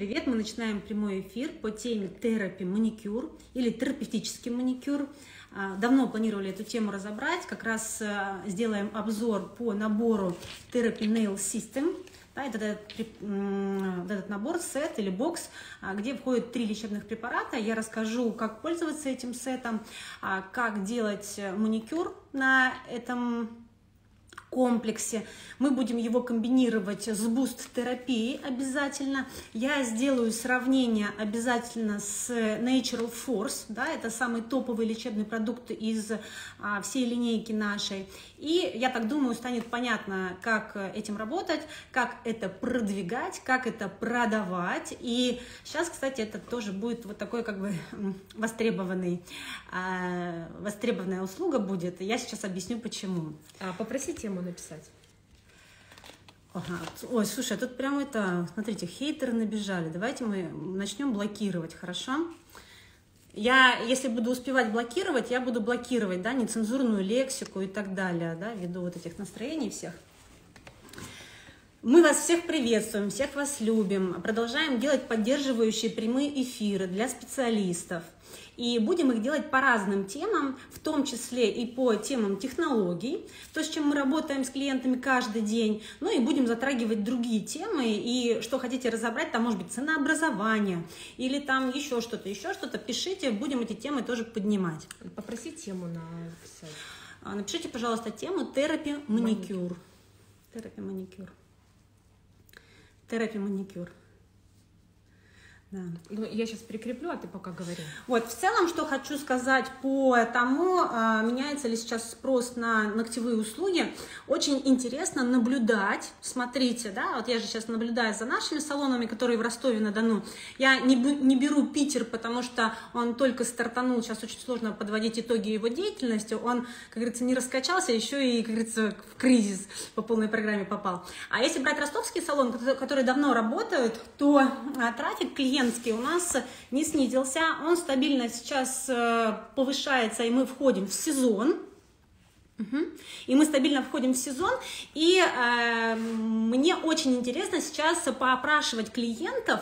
привет! Мы начинаем прямой эфир по теме терапии маникюр или терапевтический маникюр. А, давно планировали эту тему разобрать, как раз а, сделаем обзор по набору Therapy Nail System. Да, это этот, этот набор, сет или бокс, а, где входят три лечебных препарата. Я расскажу, как пользоваться этим сетом, как делать маникюр на этом комплексе. Мы будем его комбинировать с буст-терапией обязательно. Я сделаю сравнение обязательно с Natural Force, да, это самый топовый лечебный продукт из а, всей линейки нашей. И я так думаю, станет понятно, как этим работать, как это продвигать, как это продавать. И сейчас, кстати, это тоже будет вот такой как бы востребованный, а, востребованная услуга будет. Я сейчас объясню, почему. А, попроси тему написать. Ага. Ой, слушай, а тут прям это, смотрите, хейтеры набежали. Давайте мы начнем блокировать, хорошо? Я, если буду успевать блокировать, я буду блокировать, да, нецензурную лексику и так далее, да, ввиду вот этих настроений всех. Мы вас всех приветствуем, всех вас любим. Продолжаем делать поддерживающие прямые эфиры для специалистов. И будем их делать по разным темам, в том числе и по темам технологий, то, с чем мы работаем с клиентами каждый день. Ну и будем затрагивать другие темы. И что хотите разобрать, там может быть ценообразование или там еще что-то, еще что-то, пишите, будем эти темы тоже поднимать. Попроси тему написать. А, напишите, пожалуйста, тему терапи маникюр. Терапи маникюр. Да. Ну, я сейчас прикреплю, а ты пока говори. Вот, в целом, что хочу сказать по тому, а, меняется ли сейчас спрос на ногтевые услуги. Очень интересно наблюдать, смотрите, да, вот я же сейчас наблюдаю за нашими салонами, которые в Ростове-на-Дону. Я не, не беру Питер, потому что он только стартанул, сейчас очень сложно подводить итоги его деятельности. Он, как говорится, не раскачался, еще и, как говорится, в кризис по полной программе попал. А если брать ростовский салон, который давно работает, то а, трафик клиентов клиентский у нас не снизился, он стабильно сейчас э, повышается, и мы входим в сезон. И мы стабильно входим в сезон, и э, мне очень интересно сейчас поопрашивать клиентов,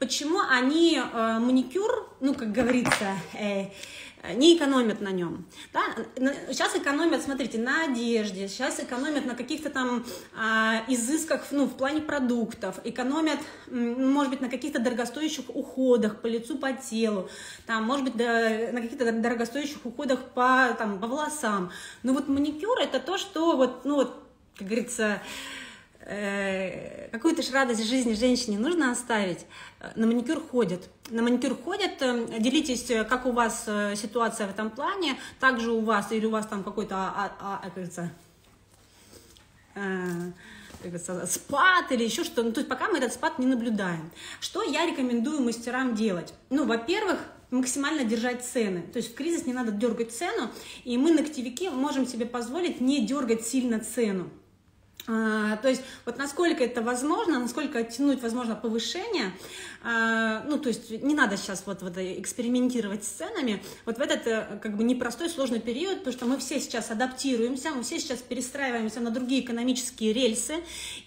почему они э, маникюр, ну, как говорится, э, не экономят на нем. Да? Сейчас экономят, смотрите, на одежде, сейчас экономят на каких-то там а, изысках ну, в плане продуктов, экономят, может быть, на каких-то дорогостоящих уходах по лицу, по телу, там, может быть, да, на каких-то дорогостоящих уходах по, там, по волосам. Но вот маникюр это то, что вот, ну вот, как говорится, какую-то же радость жизни женщине нужно оставить. На маникюр ходят. На маникюр ходят. Э, делитесь, э, как у вас ситуация в этом плане. Также у вас, или у вас там какой-то, а, а, а, как говорится, спад или еще что-то. Ну, то есть пока мы этот спад не наблюдаем. Что я рекомендую мастерам делать? Ну, во-первых, максимально держать цены. То есть в кризис не надо дергать цену, и мы ногтевики можем себе позволить не дергать сильно цену. А, то есть вот насколько это возможно, насколько оттянуть возможно повышение, ну то есть не надо сейчас вот, вот экспериментировать с ценами, вот в этот э, как бы непростой сложный период, потому что мы все сейчас адаптируемся, мы все сейчас перестраиваемся на другие экономические рельсы,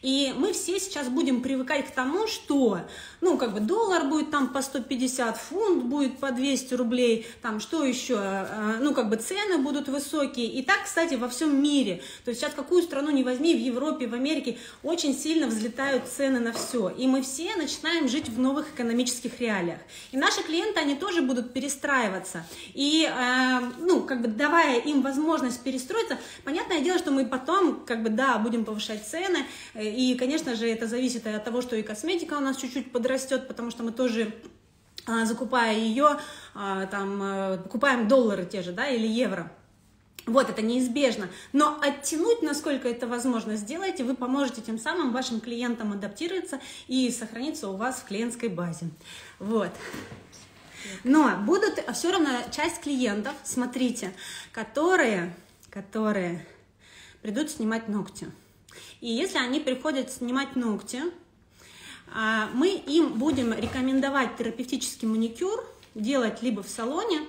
и мы все сейчас будем привыкать к тому, что ну как бы доллар будет там по 150, фунт будет по 200 рублей, там что еще, э, ну как бы цены будут высокие, и так, кстати, во всем мире, то есть сейчас какую страну не возьми в Европе, в Америке очень сильно взлетают цены на все. И мы все начинаем жить в новых экономических реалиях. И наши клиенты, они тоже будут перестраиваться. И, э, ну, как бы давая им возможность перестроиться, понятное дело, что мы потом, как бы, да, будем повышать цены. И, конечно же, это зависит от того, что и косметика у нас чуть-чуть подрастет, потому что мы тоже а, закупая ее, а, там, э, покупаем доллары те же, да, или евро. Вот, это неизбежно. Но оттянуть, насколько это возможно, сделайте, вы поможете тем самым вашим клиентам адаптироваться и сохраниться у вас в клиентской базе. Вот. Но будут все равно часть клиентов, смотрите, которые, которые придут снимать ногти. И если они приходят снимать ногти, а, мы им будем рекомендовать терапевтический маникюр делать либо в салоне,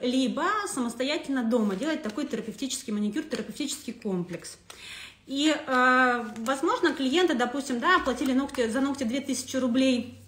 либо самостоятельно дома делать такой терапевтический маникюр, терапевтический комплекс. И, э, возможно, клиенты, допустим, да, оплатили ногти, за ногти 2000 рублей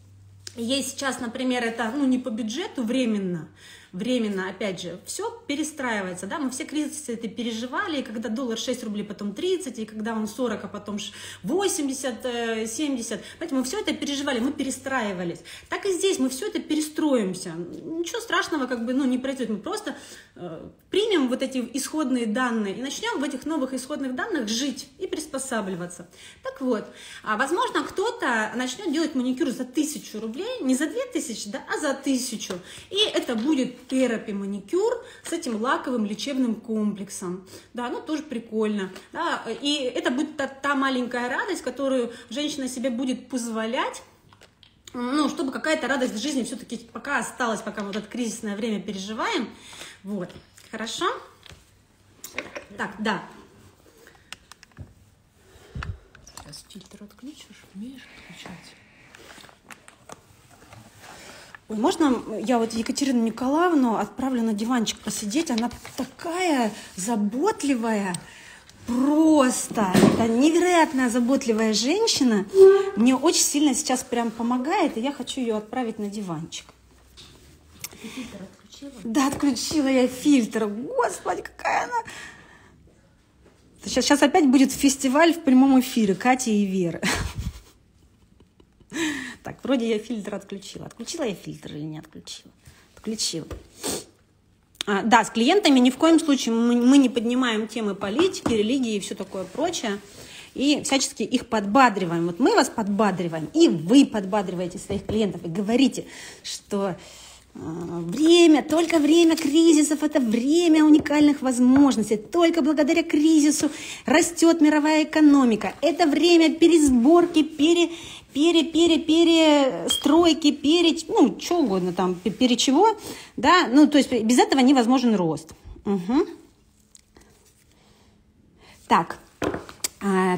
есть сейчас, например, это ну, не по бюджету временно, временно, опять же, все перестраивается, да, мы все кризисы это переживали, и когда доллар 6 рублей, потом 30, и когда он 40, а потом 80, 70, поэтому мы все это переживали, мы перестраивались. Так и здесь мы все это перестроимся, ничего страшного как бы, ну, не произойдет, мы просто э, примем вот эти исходные данные и начнем в этих новых исходных данных жить и приспосабливаться. Так вот, а возможно, кто-то начнет делать маникюр за тысячу рублей, не за две тысячи, да, а за тысячу, и это будет терапи маникюр с этим лаковым лечебным комплексом. Да, ну тоже прикольно. Да, и это будет та, та маленькая радость, которую женщина себе будет позволять ну, чтобы какая-то радость в жизни все-таки пока осталась, пока мы вот это кризисное время переживаем. Вот, хорошо? Так, да. Сейчас фильтр отключишь, умеешь отключать? Ой, можно я вот Екатерину Николаевну отправлю на диванчик посидеть? Она такая заботливая, просто. Это невероятная заботливая женщина. Мне очень сильно сейчас прям помогает, и я хочу ее отправить на диванчик. Да, отключила я фильтр. Господи, какая она... Сейчас, сейчас опять будет фестиваль в прямом эфире Кати и Веры. Так, вроде я фильтр отключила. Отключила я фильтр или не отключила? Отключила. А, да, с клиентами ни в коем случае мы, мы не поднимаем темы политики, религии и все такое прочее. И всячески их подбадриваем. Вот мы вас подбадриваем, и вы подбадриваете своих клиентов и говорите, что Время, только время кризисов – это время уникальных возможностей. Только благодаря кризису растет мировая экономика. Это время пересборки, пере, пере, пере, перестройки, пере, ну, что угодно там, пере чего, да, ну, то есть без этого невозможен рост. Угу. Так,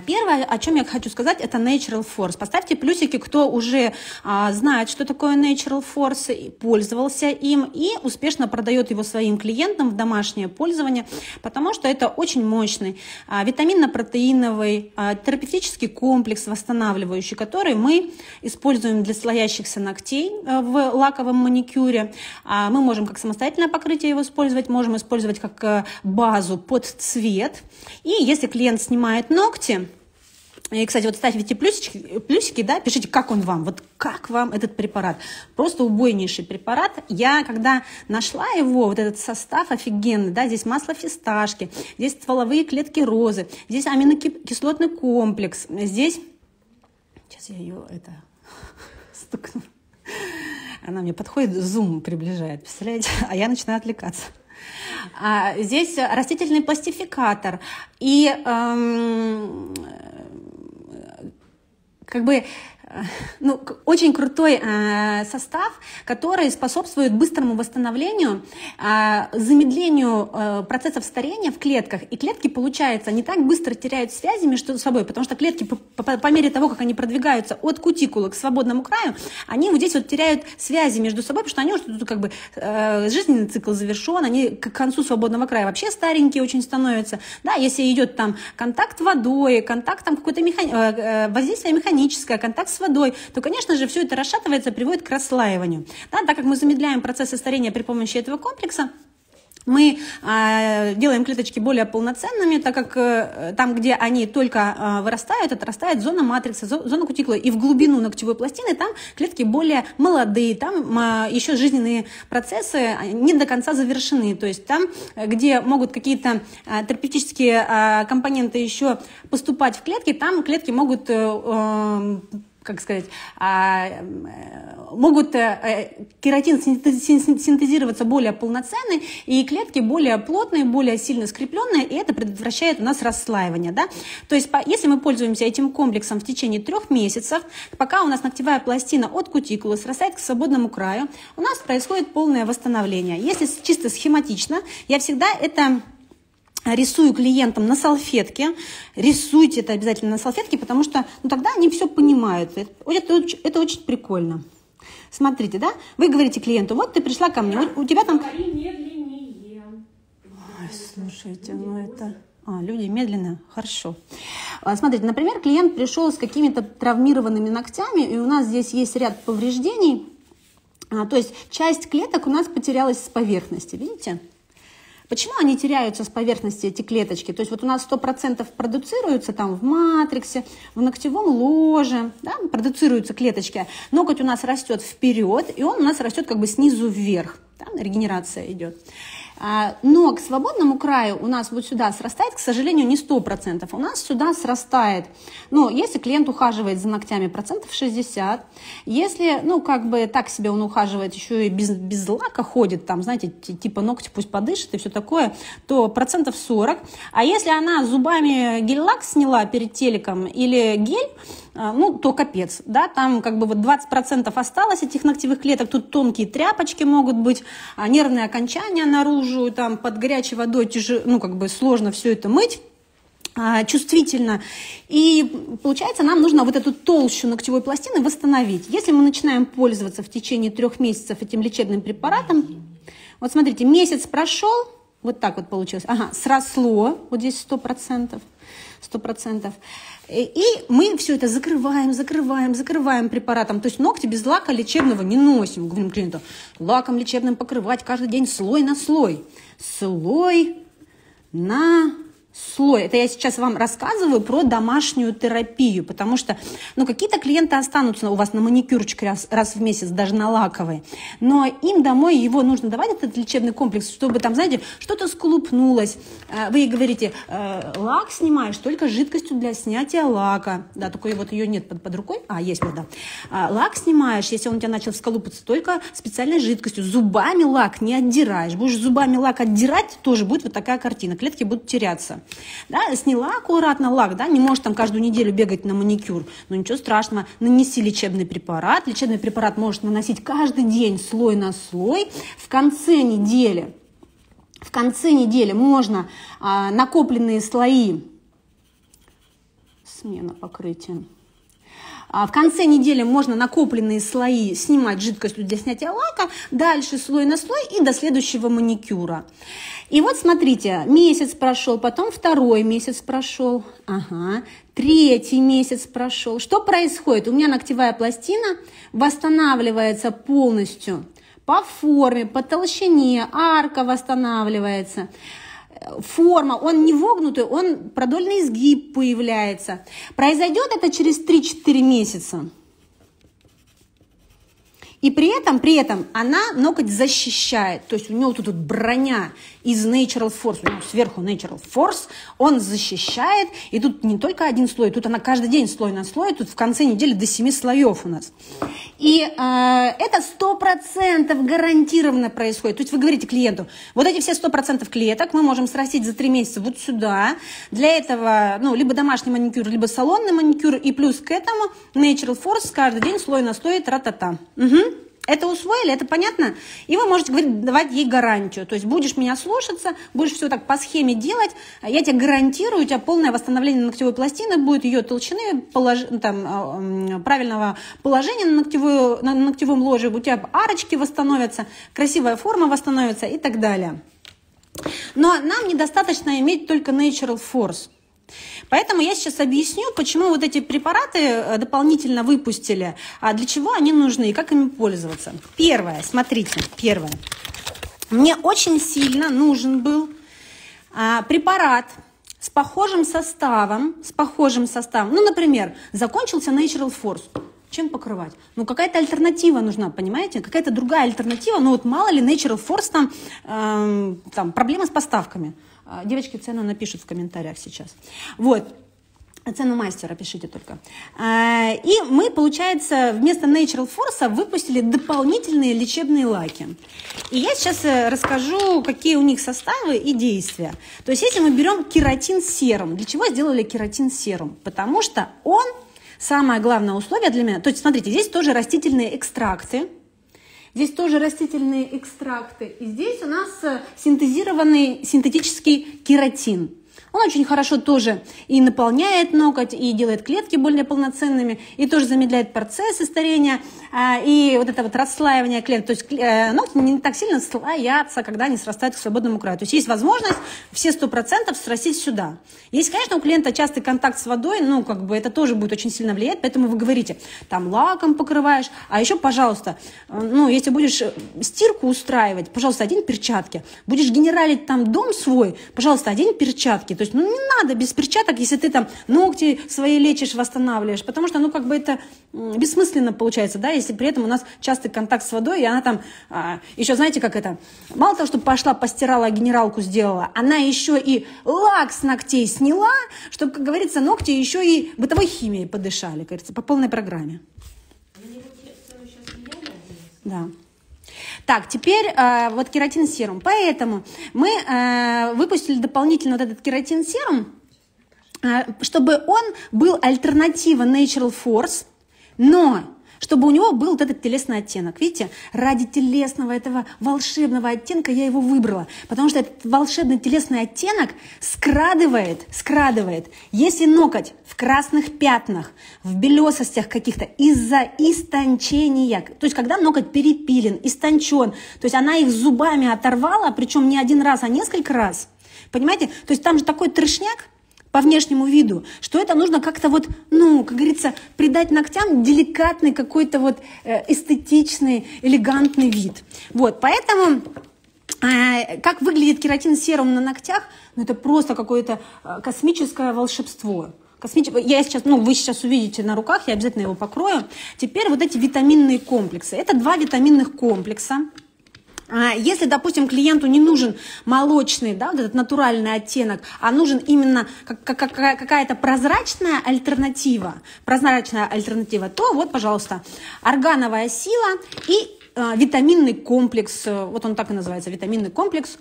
первое, о чем я хочу сказать, это Natural Force. Поставьте плюсики, кто уже а, знает, что такое Natural Force, и пользовался им и успешно продает его своим клиентам в домашнее пользование, потому что это очень мощный а, витаминно-протеиновый а, терапевтический комплекс восстанавливающий, который мы используем для слоящихся ногтей а, в лаковом маникюре. А, мы можем как самостоятельное покрытие его использовать, можем использовать как а, базу под цвет. И если клиент снимает ногти, ногти. И, кстати, вот ставьте плюсики, плюсики, да, пишите, как он вам, вот как вам этот препарат. Просто убойнейший препарат. Я, когда нашла его, вот этот состав офигенный, да, здесь масло фисташки, здесь стволовые клетки розы, здесь аминокислотный комплекс, здесь... Сейчас я ее, это, стукну. Она мне подходит, зум приближает, представляете? А я начинаю отвлекаться. А, здесь растительный пластификатор. И эм, как бы ну, очень крутой э, состав, который способствует быстрому восстановлению, э, замедлению э, процессов старения в клетках. И клетки, получается, не так быстро теряют связи между собой, потому что клетки по, по, по мере того, как они продвигаются от кутикулы к свободному краю, они вот здесь вот теряют связи между собой, потому что они уже тут как бы э, жизненный цикл завершен, они к концу свободного края вообще старенькие очень становятся. Да, если идет там контакт водой, контакт там какой-то механи... Э, э, воздействие механическое, контакт с водой, то, конечно же, все это расшатывается, приводит к расслаиванию. Да, так как мы замедляем процессы старения при помощи этого комплекса, мы э, делаем клеточки более полноценными, так как э, там, где они только э, вырастают, отрастает зона матрикса, зона кутикулы, и в глубину ногтевой пластины там клетки более молодые, там э, еще жизненные процессы не до конца завершены, то есть там, где могут какие-то э, терапевтические э, компоненты еще поступать в клетки, там клетки могут э, как сказать, а, э, могут э, кератин синтезироваться более полноценный, и клетки более плотные, более сильно скрепленные, и это предотвращает у нас расслаивание. Да? То есть если мы пользуемся этим комплексом в течение трех месяцев, пока у нас ногтевая пластина от кутикулы срастает к свободному краю, у нас происходит полное восстановление. Если чисто схематично, я всегда это рисую клиентам на салфетке. Рисуйте это обязательно на салфетке, потому что ну, тогда они все понимают. Это, это, это очень прикольно. Смотрите, да? Вы говорите клиенту, вот ты пришла ко мне, у, у тебя там... Ой, слушайте, ну это... А, люди медленно, хорошо. А, смотрите, например, клиент пришел с какими-то травмированными ногтями, и у нас здесь есть ряд повреждений, а, то есть часть клеток у нас потерялась с поверхности, видите? Почему они теряются с поверхности, эти клеточки? То есть вот у нас 100% продуцируются там в матриксе, в ногтевом ложе, да, продуцируются клеточки. Ноготь у нас растет вперед, и он у нас растет как бы снизу вверх. Да, регенерация идет. А, но к свободному краю у нас вот сюда срастает, к сожалению, не 100%. У нас сюда срастает, ну, если клиент ухаживает за ногтями, процентов 60. Если, ну, как бы так себе он ухаживает, еще и без, без лака ходит, там, знаете, типа ногти пусть подышит и все такое, то процентов 40. А если она зубами гель-лак сняла перед телеком или гель, ну, то капец, да, там как бы вот 20% осталось этих ногтевых клеток, тут тонкие тряпочки могут быть, а нервные окончания наружу, там под горячей водой тяжело, ну, как бы сложно все это мыть а, чувствительно. И получается, нам нужно вот эту толщу ногтевой пластины восстановить. Если мы начинаем пользоваться в течение трех месяцев этим лечебным препаратом, вот смотрите, месяц прошел, вот так вот получилось, ага, сросло, вот здесь сто процентов, сто процентов. И мы все это закрываем, закрываем, закрываем препаратом. То есть ногти без лака лечебного не носим. Говорим клиенту, лаком лечебным покрывать каждый день слой на слой. Слой на слой. Это я сейчас вам рассказываю про домашнюю терапию, потому что ну, какие-то клиенты останутся у вас на маникюрчик раз, раз в месяц, даже на лаковый, но им домой его нужно давать, этот лечебный комплекс, чтобы там, знаете, что-то сколупнулось. А, вы ей говорите, «Э, лак снимаешь только жидкостью для снятия лака. Да, только вот ее нет под, под рукой. А, есть вот, да. А, лак снимаешь, если он у тебя начал сколупаться, только специальной жидкостью. Зубами лак не отдираешь. Будешь зубами лак отдирать, тоже будет вот такая картина. Клетки будут теряться. Да, сняла аккуратно лак, да, не можешь там каждую неделю бегать на маникюр, но ничего страшного, нанеси лечебный препарат. Лечебный препарат может наносить каждый день слой на слой. В конце недели, в конце недели можно а, накопленные слои, смена покрытия, в конце недели можно накопленные слои снимать жидкостью для снятия лака, дальше слой на слой и до следующего маникюра. И вот смотрите, месяц прошел, потом второй месяц прошел, ага, третий месяц прошел. Что происходит? У меня ногтевая пластина восстанавливается полностью по форме, по толщине, арка восстанавливается форма, он не вогнутый, он продольный изгиб появляется. Произойдет это через 3-4 месяца. И при этом, при этом она ноготь защищает. То есть у него тут, броня из Natural Force, у него сверху Natural Force, он защищает. И тут не только один слой, тут она каждый день слой на слой, тут в конце недели до 7 слоев у нас. И э, это 100% гарантированно происходит. То есть вы говорите клиенту, вот эти все 100% клеток мы можем срастить за 3 месяца вот сюда. Для этого, ну, либо домашний маникюр, либо салонный маникюр. И плюс к этому Natural Force каждый день слой на слой, тра-та-та. Угу. Это усвоили, это понятно? И вы можете говорить, давать ей гарантию. То есть будешь меня слушаться, будешь все так по схеме делать, а я тебе гарантирую, у тебя полное восстановление ногтевой пластины будет, ее толщины, полож... там, а, правильного положения на, ногтевую, на ногтевом ложе, у тебя арочки восстановятся, красивая форма восстановится и так далее. Но нам недостаточно иметь только Natural Force. Поэтому я сейчас объясню, почему вот эти препараты э, дополнительно выпустили, а для чего они нужны и как ими пользоваться. Первое, смотрите, первое. Мне очень сильно нужен был а, препарат с похожим составом, с похожим составом. Ну, например, закончился Natural Force. Чем покрывать? Ну, какая-то альтернатива нужна, понимаете? Какая-то другая альтернатива. Ну, вот мало ли Natural Force там, э, там проблема с поставками. А, девочки цену напишут в комментариях сейчас. Вот. Цену мастера пишите только. А, и мы, получается, вместо Natural Force выпустили дополнительные лечебные лаки. И я сейчас э, расскажу, какие у них составы и действия. То есть, если мы берем кератин серум, для чего сделали кератин серум? Потому что он самое главное условие для меня. То есть, смотрите, здесь тоже растительные экстракты, Здесь тоже растительные экстракты. И здесь у нас э, синтезированный синтетический кератин. Он очень хорошо тоже и наполняет ноготь, и делает клетки более полноценными, и тоже замедляет процессы старения, а, и вот это вот расслаивание клеток. То есть э, ногти не так сильно слоятся, когда они срастают к свободному краю. То есть есть возможность все сто процентов срастить сюда. Если, конечно, у клиента частый контакт с водой, ну, как бы это тоже будет очень сильно влиять, поэтому вы говорите, там лаком покрываешь, а еще, пожалуйста, э, ну, если будешь стирку устраивать, пожалуйста, одень перчатки. Будешь генералить там дом свой, пожалуйста, одень перчатки. То есть, ну, не надо без перчаток, если ты там ногти свои лечишь, восстанавливаешь, потому что, ну, как бы это бессмысленно получается, да, если при этом у нас частый контакт с водой, и она там, а, еще знаете, как это, мало того, что пошла, постирала, генералку сделала, она еще и лак с ногтей сняла, чтобы, как говорится, ногти еще и бытовой химией подышали, кажется, по полной программе. Да. Так, теперь э, вот кератин серум. Поэтому мы э, выпустили дополнительно вот этот кератин серум, э, чтобы он был альтернатива Natural Force, но чтобы у него был вот этот телесный оттенок. Видите, ради телесного этого волшебного оттенка я его выбрала, потому что этот волшебный телесный оттенок скрадывает, скрадывает. Если ноготь в красных пятнах, в белесостях каких-то из-за истончения, то есть когда ноготь перепилен, истончен, то есть она их зубами оторвала, причем не один раз, а несколько раз, понимаете, то есть там же такой трешняк, по внешнему виду, что это нужно как-то вот, ну, как говорится, придать ногтям деликатный какой-то вот э, эстетичный, элегантный вид. Вот, поэтому э, как выглядит кератин серум на ногтях, ну, это просто какое-то э, космическое волшебство. Космич... Я сейчас, ну, вы сейчас увидите на руках, я обязательно его покрою. Теперь вот эти витаминные комплексы. Это два витаминных комплекса. А если, допустим, клиенту не нужен молочный, да, вот этот натуральный оттенок, а нужен именно какая-то прозрачная альтернатива, прозрачная альтернатива, то вот, пожалуйста, органовая сила и э, витаминный комплекс, э, вот он так и называется, витаминный комплекс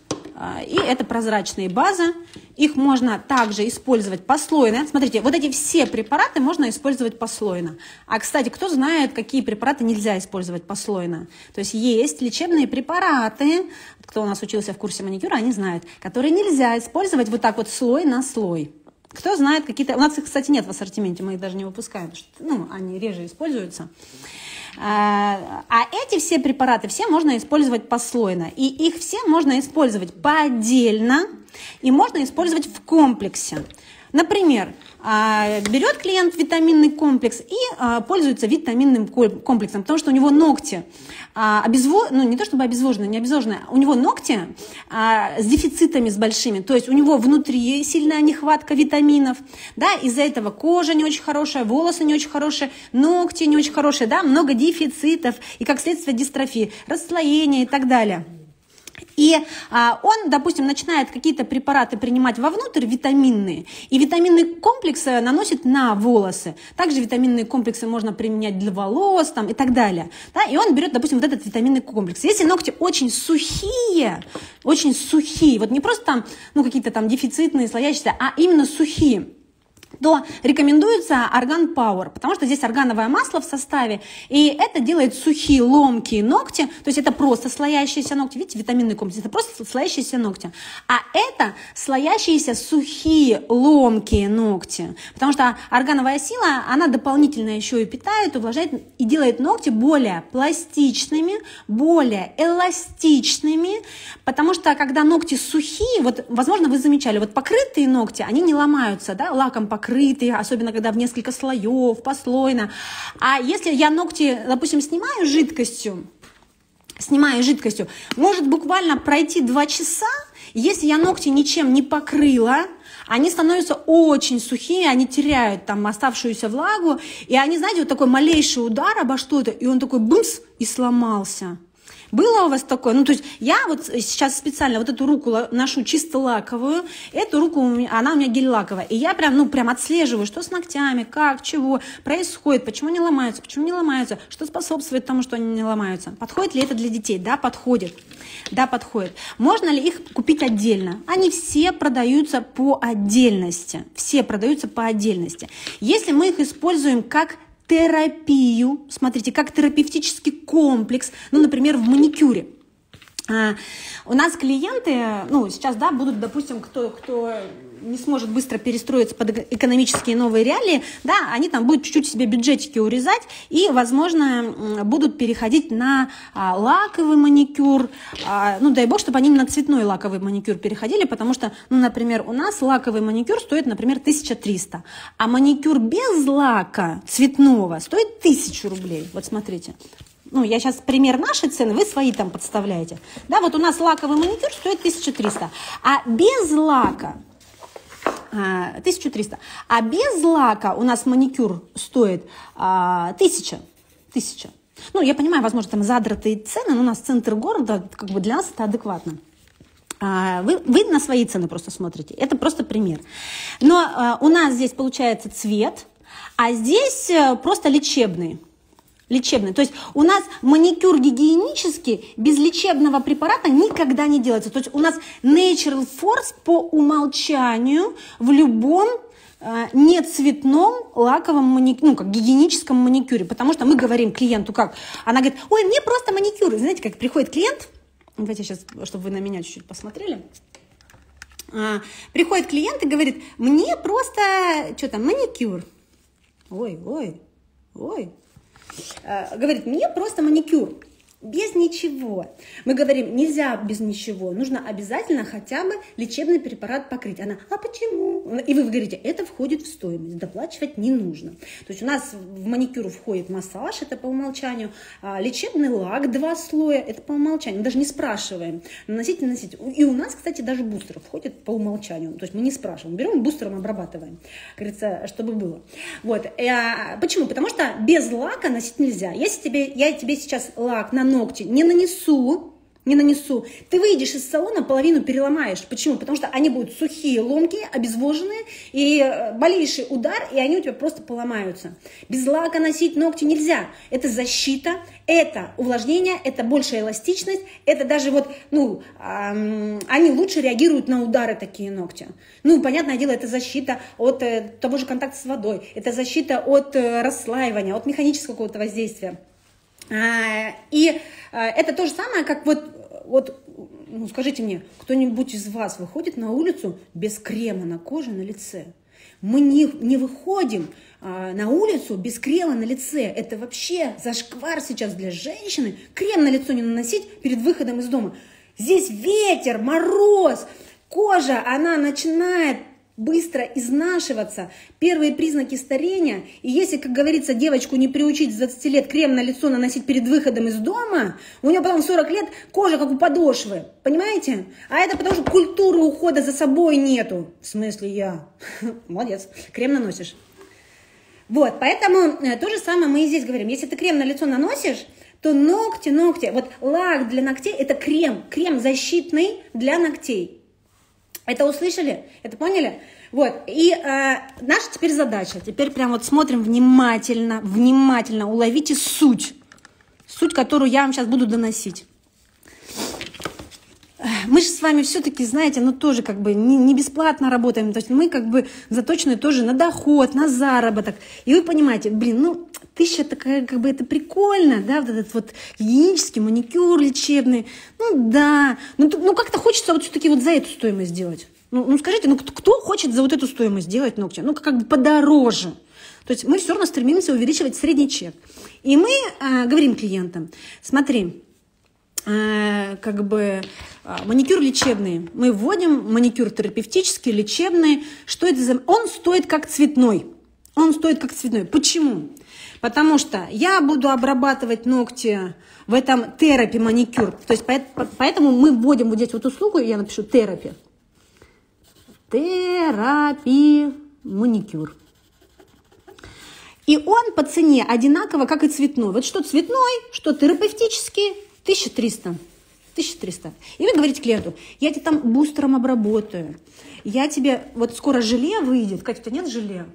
и это прозрачные базы. Их можно также использовать послойно. Смотрите, вот эти все препараты можно использовать послойно. А, кстати, кто знает, какие препараты нельзя использовать послойно? То есть есть лечебные препараты, кто у нас учился в курсе маникюра, они знают, которые нельзя использовать вот так вот слой на слой. Кто знает какие-то... У нас их, кстати, нет в ассортименте, мы их даже не выпускаем, потому что ну, они реже используются. А, а эти все препараты, все можно использовать послойно. И их все можно использовать по отдельно и можно использовать в комплексе. Например, берет клиент витаминный комплекс и а, пользуется витаминным комплексом, потому что у него ногти а, обезвож... ну не то чтобы обезвоженные, не обезвоженные, у него ногти с дефицитами с большими, то есть у него внутри сильная нехватка витаминов, да, из-за этого кожа не очень хорошая, волосы не очень хорошие, ногти не очень хорошие, да, много дефицитов и как следствие дистрофии, расслоения и так далее. И а, он, допустим, начинает какие-то препараты принимать вовнутрь, витаминные, и витаминные комплексы наносит на волосы. Также витаминные комплексы можно применять для волос там, и так далее. Да? И он берет, допустим, вот этот витаминный комплекс. Если ногти очень сухие, очень сухие, вот не просто там, ну, какие-то там дефицитные, слоящиеся, а именно сухие, то рекомендуется орган Power, потому что здесь органовое масло в составе, и это делает сухие, ломкие ногти, то есть это просто слоящиеся ногти, видите, витаминный комплекс, это просто слоящиеся ногти, а это слоящиеся сухие, ломкие ногти, потому что органовая сила, она дополнительно еще и питает, увлажняет и делает ногти более пластичными, более эластичными, потому что когда ногти сухие, вот, возможно, вы замечали, вот покрытые ногти, они не ломаются, да, лаком покрытые, покрытые, особенно когда в несколько слоев, послойно. А если я ногти, допустим, снимаю жидкостью, снимаю жидкостью, может буквально пройти два часа, если я ногти ничем не покрыла, они становятся очень сухие, они теряют там оставшуюся влагу, и они, знаете, вот такой малейший удар обо что-то, и он такой бумс и сломался. Было у вас такое? Ну, то есть я вот сейчас специально вот эту руку ношу чисто лаковую, эту руку, она у меня гель-лаковая, и я прям, ну, прям отслеживаю, что с ногтями, как, чего происходит, почему они ломаются, почему не ломаются, что способствует тому, что они не ломаются. Подходит ли это для детей? Да, подходит. Да, подходит. Можно ли их купить отдельно? Они все продаются по отдельности. Все продаются по отдельности. Если мы их используем как терапию, смотрите, как терапевтический комплекс, ну, например, в маникюре. А, у нас клиенты, ну, сейчас, да, будут, допустим, кто, кто не сможет быстро перестроиться под экономические новые реалии, да, они там будут чуть-чуть себе бюджетики урезать и, возможно, будут переходить на а, лаковый маникюр. А, ну, дай бог, чтобы они на цветной лаковый маникюр переходили, потому что, ну, например, у нас лаковый маникюр стоит, например, 1300, а маникюр без лака цветного стоит 1000 рублей. Вот смотрите ну, я сейчас пример нашей цены, вы свои там подставляете. Да, вот у нас лаковый маникюр стоит 1300, а без лака 1300. А, а без лака у нас маникюр стоит 1000. 1000. Ну, я понимаю, возможно, там задратые цены, но у нас центр города, как бы для нас это адекватно. А, вы, вы на свои цены просто смотрите. Это просто пример. Но а, у нас здесь получается цвет, а здесь э, просто лечебный лечебный. То есть у нас маникюр гигиенический без лечебного препарата никогда не делается. То есть у нас Natural Force по умолчанию в любом э, не цветном лаковом маникюре, ну, как гигиеническом маникюре, потому что мы говорим клиенту как? Она говорит, ой, мне просто маникюр. знаете, как приходит клиент, давайте сейчас, чтобы вы на меня чуть-чуть посмотрели, а, приходит клиент и говорит, мне просто, что там, маникюр. Ой, ой, ой, говорит, мне просто маникюр без ничего. Мы говорим, нельзя без ничего, нужно обязательно хотя бы лечебный препарат покрыть. Она, а почему? И вы говорите, это входит в стоимость, доплачивать не нужно. То есть у нас в маникюр входит массаж, это по умолчанию, а лечебный лак, два слоя, это по умолчанию, мы даже не спрашиваем, наносить, наносить. И у нас, кстати, даже бустер входит по умолчанию, то есть мы не спрашиваем, берем бустером, обрабатываем, говорится, чтобы было. Вот. А почему? Потому что без лака носить нельзя. Если тебе, я тебе сейчас лак на ногти не нанесу, не нанесу, ты выйдешь из салона, половину переломаешь. Почему? Потому что они будут сухие, ломкие, обезвоженные, и э, болейший удар, и они у тебя просто поломаются. Без лака носить ногти нельзя. Это защита, это увлажнение, это большая эластичность, это даже вот, ну, эм, они лучше реагируют на удары такие ногти. Ну, понятное дело, это защита от э, того же контакта с водой, это защита от э, расслаивания, от механического какого-то воздействия. А, и а, это то же самое, как вот, вот ну, скажите мне, кто-нибудь из вас выходит на улицу без крема на коже, на лице? Мы не, не выходим а, на улицу без крема на лице. Это вообще зашквар сейчас для женщины. Крем на лицо не наносить перед выходом из дома. Здесь ветер, мороз, кожа, она начинает быстро изнашиваться, первые признаки старения. И если, как говорится, девочку не приучить с 20 лет крем на лицо наносить перед выходом из дома, у нее потом в 40 лет кожа как у подошвы. Понимаете? А это потому что культуры ухода за собой нету. В смысле я? Молодец. Крем наносишь. Вот, поэтому э, то же самое мы и здесь говорим. Если ты крем на лицо наносишь, то ногти, ногти, вот лак для ногтей – это крем, крем защитный для ногтей. Это услышали? Это поняли? Вот, и э, наша теперь задача, теперь прям вот смотрим внимательно, внимательно, уловите суть, суть, которую я вам сейчас буду доносить. Мы же с вами все-таки, знаете, ну тоже как бы не, не бесплатно работаем, то есть мы как бы заточены тоже на доход, на заработок. И вы понимаете, блин, ну тысяча такая, как бы это прикольно, да, вот этот вот гигиенический маникюр лечебный, ну да, ну, ну как-то хочется вот все-таки вот за эту стоимость сделать. Ну, ну скажите, ну кто хочет за вот эту стоимость делать ногти? Ну как бы подороже. То есть мы все равно стремимся увеличивать средний чек. И мы э, говорим клиентам, смотри, э, как бы э, маникюр лечебный. Мы вводим маникюр терапевтический, лечебный. Что это за... Он стоит как цветной. Он стоит как цветной. Почему? Потому что я буду обрабатывать ногти в этом терапи маникюр. То есть поэтому мы вводим вот здесь вот услугу, я напишу терапи. Терапи маникюр. И он по цене одинаково, как и цветной. Вот что цветной, что терапевтический, 1300. 1300. И вы говорите клиенту, я тебе там бустером обработаю. Я тебе, вот скоро желе выйдет. Катя, у тебя нет желе?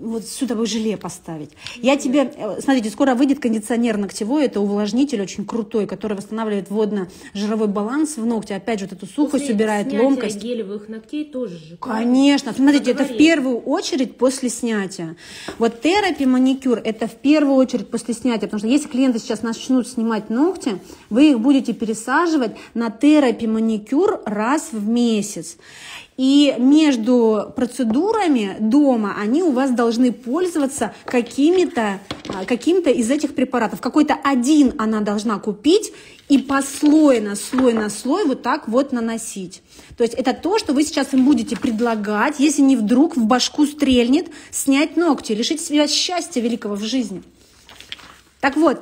Вот сюда бы желе поставить. Я тебе, э, смотрите, скоро выйдет кондиционер ногтевой, это увлажнитель очень крутой, который восстанавливает водно-жировой баланс в ногте, опять же, вот эту сухость после убирает ломкость. гелевых ногтей тоже же. Конечно, смотрите, это в первую очередь после снятия. Вот терапи маникюр, это в первую очередь после снятия, потому что если клиенты сейчас начнут снимать ногти, вы их будете пересаживать на терапи маникюр раз в месяц. И между процедурами дома они у вас должны пользоваться какими-то а, каким-то из этих препаратов. Какой-то один она должна купить и послойно, слой на слой вот так вот наносить. То есть это то, что вы сейчас им будете предлагать, если не вдруг в башку стрельнет, снять ногти, лишить себя счастья великого в жизни. Так вот,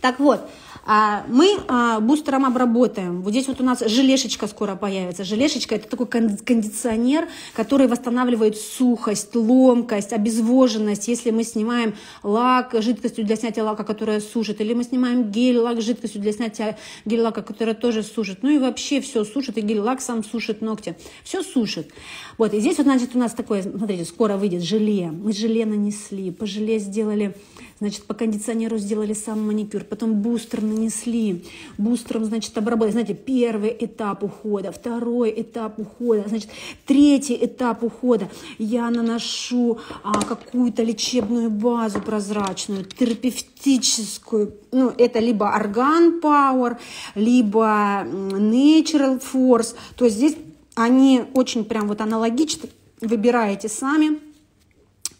так вот, мы а, бустером обработаем. Вот здесь вот у нас желешечка скоро появится. Желешечка – это такой кондиционер, который восстанавливает сухость, ломкость, обезвоженность. Если мы снимаем лак жидкостью для снятия лака, которая сушит, или мы снимаем гель-лак жидкостью для снятия гель-лака, которая тоже сушит. Ну и вообще все сушит, и гель-лак сам сушит ногти. Все сушит. Вот, и здесь вот, значит, у нас такое, смотрите, скоро выйдет желе. Мы желе нанесли, по желе сделали Значит, по кондиционеру сделали сам маникюр, потом бустер нанесли, бустером, значит, обработали. Знаете, первый этап ухода, второй этап ухода, значит, третий этап ухода. Я наношу а, какую-то лечебную базу прозрачную, терапевтическую. Ну, это либо Organ Power, либо Natural Force. То есть здесь они очень прям вот аналогичны. Выбираете сами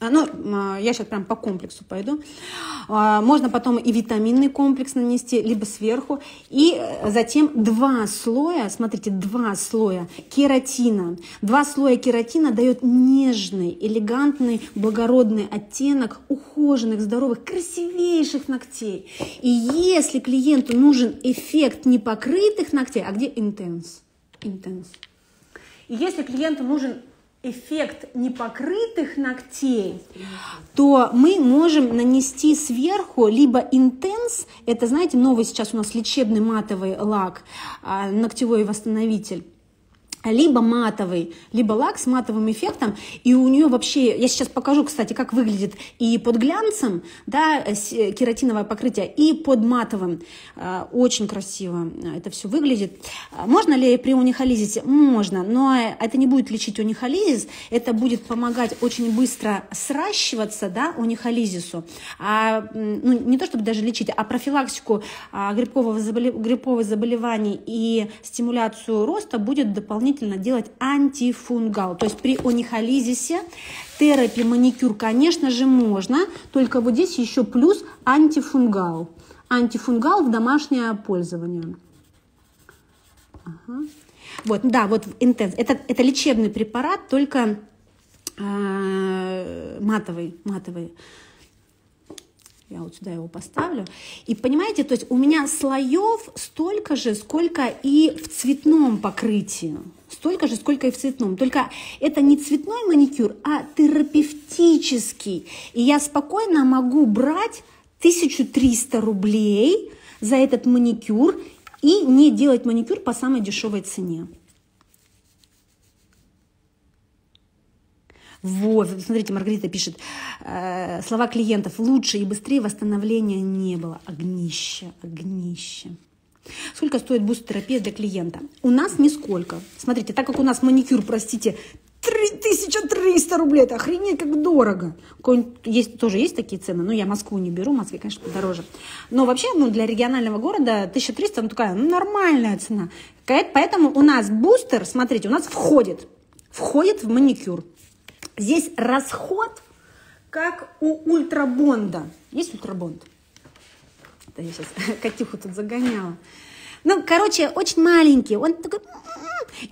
ну, а, я сейчас прям по комплексу пойду. А, можно потом и витаминный комплекс нанести, либо сверху. И э, затем два слоя, смотрите, два слоя кератина. Два слоя кератина дает нежный, элегантный, благородный оттенок ухоженных, здоровых, красивейших ногтей. И если клиенту нужен эффект непокрытых ногтей, а где интенс? Интенс. И если клиенту нужен эффект непокрытых ногтей, то мы можем нанести сверху либо интенс, это, знаете, новый сейчас у нас лечебный матовый лак, а, ногтевой восстановитель, либо матовый, либо лак с матовым эффектом, и у нее вообще, я сейчас покажу, кстати, как выглядит и под глянцем, да, кератиновое покрытие, и под матовым, а, очень красиво это все выглядит. Можно ли при унихолизисе? Можно, но это не будет лечить унихолизис, это будет помогать очень быстро сращиваться, да, унихолизису, а, ну, не то чтобы даже лечить, а профилактику а, грибкового заболев... заболеваний и стимуляцию роста будет дополнительно дополнительно делать антифунгал. То есть при онихолизисе терапи маникюр, конечно же, можно, только вот здесь еще плюс антифунгал. Антифунгал в домашнее пользование. Ага. Вот, да, вот интенс. Это, это лечебный препарат, только э, матовый, матовый. Я вот сюда его поставлю. И понимаете, то есть у меня слоев столько же, сколько и в цветном покрытии. Столько же, сколько и в цветном. Только это не цветной маникюр, а терапевтический. И я спокойно могу брать 1300 рублей за этот маникюр и не делать маникюр по самой дешевой цене. Вот, смотрите, Маргарита пишет, э, слова клиентов, лучше и быстрее восстановления не было. Огнище, огнище. Сколько стоит буст-терапия для клиента? У нас нисколько. Смотрите, так как у нас маникюр, простите, 3300 рублей, это охренеть как дорого. Есть, тоже есть такие цены, но я Москву не беру, в Москве, конечно, подороже. Но вообще, ну, для регионального города 1300, ну, такая ну, нормальная цена. Поэтому у нас бустер, смотрите, у нас входит, входит в маникюр. Здесь расход, как у ультрабонда. Есть ультрабонд? Это я сейчас Катюху тут загоняла. Ну, короче, очень маленький. Он такой...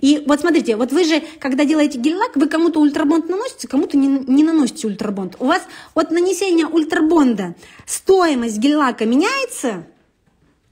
И вот смотрите, вот вы же, когда делаете гель-лак, вы кому-то ультрабонд наносите, кому-то не, не наносите ультрабонд. У вас от нанесения ультрабонда стоимость гель-лака меняется?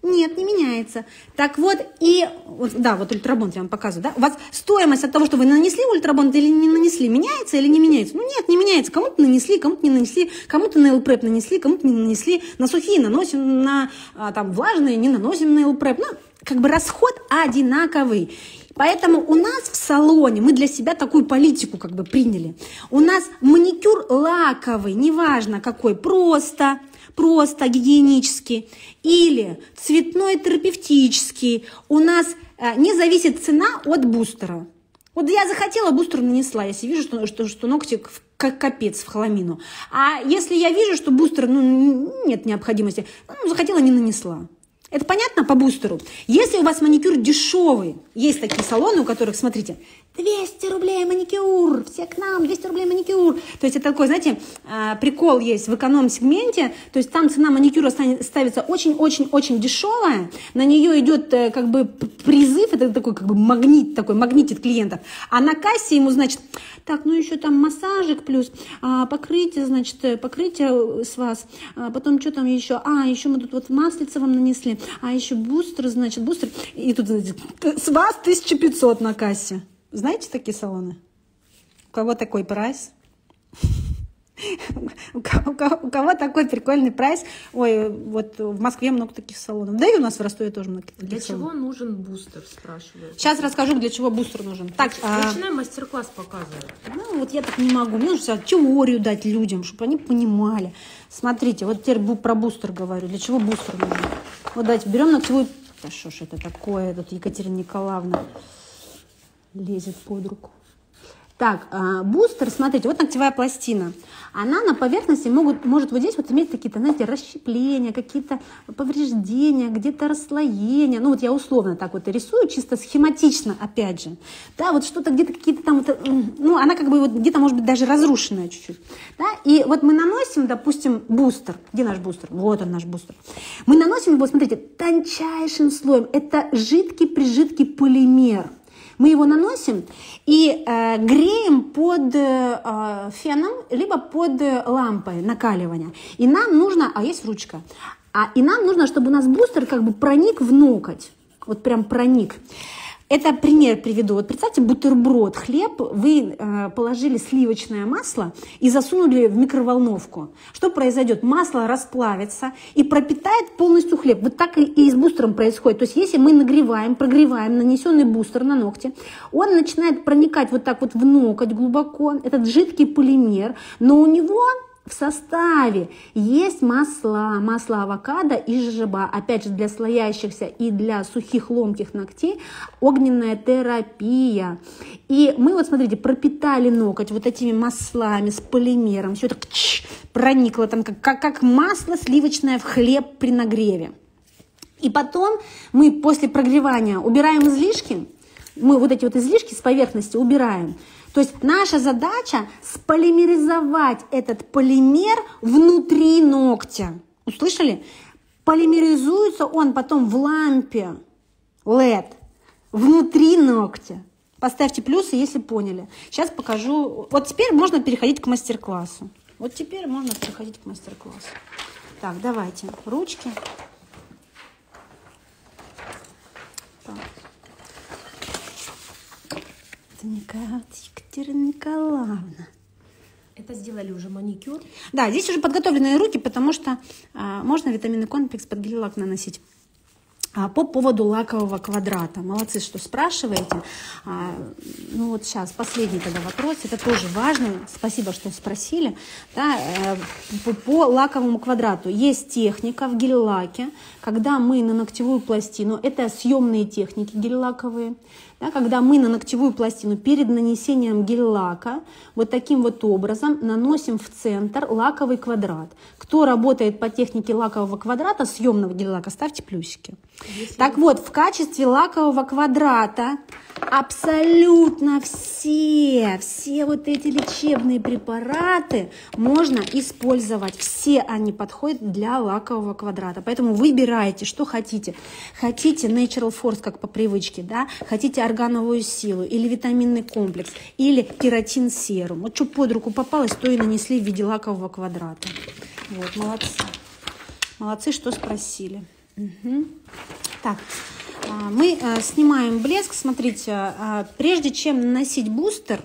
Нет, не меняется. Так вот, и, да, вот ультрабонд я вам показываю, да, у вас стоимость от того, что вы нанесли ультрабонд или не нанесли, меняется или не меняется? Ну нет, не меняется. Кому-то нанесли, кому-то не нанесли, кому-то на LPrep нанесли, кому-то не нанесли, на сухие наносим, на а, там влажные не наносим на LPrep. Ну, как бы расход одинаковый. Поэтому у нас в салоне мы для себя такую политику как бы приняли. У нас маникюр лаковый, неважно какой, просто просто гигиенический, или цветной терапевтический, у нас э, не зависит цена от бустера. Вот я захотела, бустер нанесла, если вижу, что, что, что ногтик как капец в хламину. А если я вижу, что бустер, ну, нет необходимости, ну, захотела, не нанесла. Это понятно по бустеру? Если у вас маникюр дешевый, есть такие салоны, у которых, смотрите, 200 рублей маникюр, все к нам, 200 рублей маникюр. То есть это такой, знаете, а, прикол есть в эконом-сегменте, то есть там цена маникюра ставится очень-очень-очень дешевая, на нее идет э, как бы призыв, это такой как бы магнит такой, магнитит клиентов, а на кассе ему, значит, так, ну еще там массажик плюс, а, покрытие, значит, э, покрытие с вас, а, потом что там еще, а, еще мы тут вот маслица вам нанесли, а еще бустер, значит, бустер, и тут, с вас 1500 на кассе. Знаете такие салоны? У кого такой прайс? У кого, такой прикольный прайс? Ой, вот в Москве много таких салонов. Да и у нас в Ростове тоже много таких Для чего нужен бустер, спрашивают. Сейчас расскажу, для чего бустер нужен. Так, Начинаем мастер-класс показывать. ну вот я так не могу. Мне нужно теорию дать людям, чтобы они понимали. Смотрите, вот теперь про бустер говорю. Для чего бустер нужен? Вот давайте берем ногтевую... Да что ж это такое? Тут Екатерина Николаевна лезет под руку. Так, а, бустер, смотрите, вот ногтевая пластина. Она на поверхности могут, может вот здесь вот иметь какие-то, знаете, расщепления, какие-то повреждения, где-то расслоения. Ну вот я условно так вот рисую, чисто схематично, опять же. Да, вот что-то где-то какие-то там, вот, ну она как бы вот где-то может быть даже разрушенная чуть-чуть. Да? И вот мы наносим, допустим, бустер. Где наш бустер? Вот он наш бустер. Мы наносим его, смотрите, тончайшим слоем. Это жидкий-прижидкий полимер. Мы его наносим и э, греем под э, феном, либо под э, лампой накаливания. И нам нужно, а есть ручка, а, и нам нужно, чтобы у нас бустер как бы проник в ноготь. Вот прям проник. Это пример приведу. Вот представьте, бутерброд, хлеб, вы э, положили сливочное масло и засунули в микроволновку. Что произойдет? Масло расплавится и пропитает полностью хлеб. Вот так и, с бустером происходит. То есть если мы нагреваем, прогреваем нанесенный бустер на ногти, он начинает проникать вот так вот в ноготь глубоко, этот жидкий полимер, но у него в составе есть масла, масло авокадо и жожоба. Опять же, для слоящихся и для сухих ломких ногтей огненная терапия. И мы вот, смотрите, пропитали ноготь вот этими маслами с полимером. Все чш, проникло там, как, как масло сливочное в хлеб при нагреве. И потом мы после прогревания убираем излишки, мы вот эти вот излишки с поверхности убираем. То есть наша задача сполимеризовать этот полимер внутри ногтя. Услышали? Полимеризуется он потом в лампе LED внутри ногтя. Поставьте плюсы, если поняли. Сейчас покажу. Вот теперь можно переходить к мастер-классу. Вот теперь можно переходить к мастер-классу. Так, давайте ручки. Так. Ника- Екатерина Николаевна. Это сделали уже маникюр. Да, здесь уже подготовленные руки, потому что а, можно витаминный комплекс под гель-лак наносить. А, по поводу лакового квадрата. Молодцы, что спрашиваете. А, ну вот сейчас последний тогда вопрос. Это тоже важно. Спасибо, что спросили. Да, э, по, по лаковому квадрату есть техника в гель-лаке, когда мы на ногтевую пластину, это съемные техники гель-лаковые, да, когда мы на ногтевую пластину перед нанесением гель-лака вот таким вот образом наносим в центр лаковый квадрат. Кто работает по технике лакового квадрата, съемного гель-лака, ставьте плюсики. Так вот, в качестве лакового квадрата абсолютно все, все вот эти лечебные препараты можно использовать. Все они подходят для лакового квадрата. Поэтому выбирайте, что хотите. Хотите Natural Force, как по привычке, да? Хотите органовую силу или витаминный комплекс, или кератин серум. Вот что под руку попалось, то и нанесли в виде лакового квадрата. Вот, молодцы. Молодцы, что спросили. Мгм. Так, а, мы а, снимаем блеск. Смотрите, а, прежде чем наносить бустер,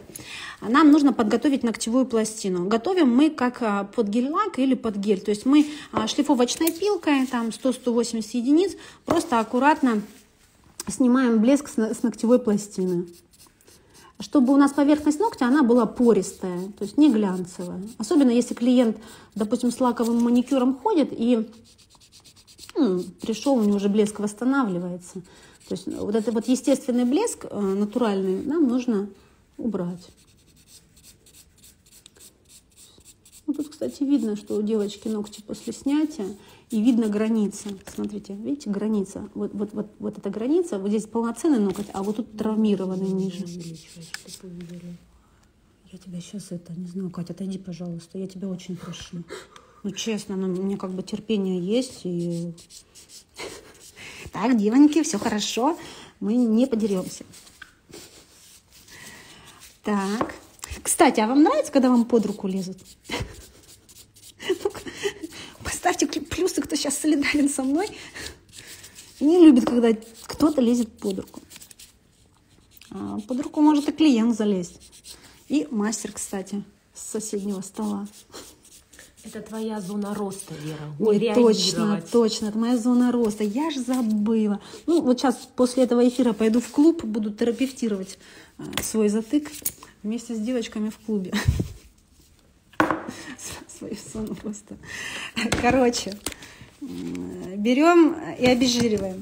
нам нужно подготовить ногтевую пластину. Готовим мы как а, под гель-лак или под гель. То есть мы шлифовочной пилкой, там 100-180 единиц, просто аккуратно снимаем блеск с ногтевой пластины. Чтобы у нас поверхность ногтя, она была пористая, то есть не глянцевая. Особенно если клиент, допустим, с лаковым маникюром ходит и ну, пришел, у него уже блеск восстанавливается. То есть вот этот вот естественный блеск, э, натуральный, нам нужно убрать. Ну, тут, кстати, видно, что у девочки ногти после снятия, и видно граница. Смотрите, видите, граница. Вот, вот, вот, вот эта граница, вот здесь полноценный ноготь, а вот тут травмированный ниже. Я тебя сейчас это, не знаю, Катя, отойди, пожалуйста, я тебя очень прошу. Ну, честно, ну, у меня как бы терпение есть. И... Так, девоньки, все хорошо. Мы не подеремся. Так. Кстати, а вам нравится, когда вам под руку лезут? Поставьте плюсы, кто сейчас солидарен со мной. Не любит, когда кто-то лезет под руку. А под руку может и клиент залезть. И мастер, кстати, с соседнего стола. Это твоя зона роста, Вера. Ой, точно, точно, это моя зона роста. Я же забыла. Ну, вот сейчас после этого эфира пойду в клуб, буду терапевтировать э, свой затык вместе с девочками в клубе. Свою зону роста. Короче, берем и обезжириваем.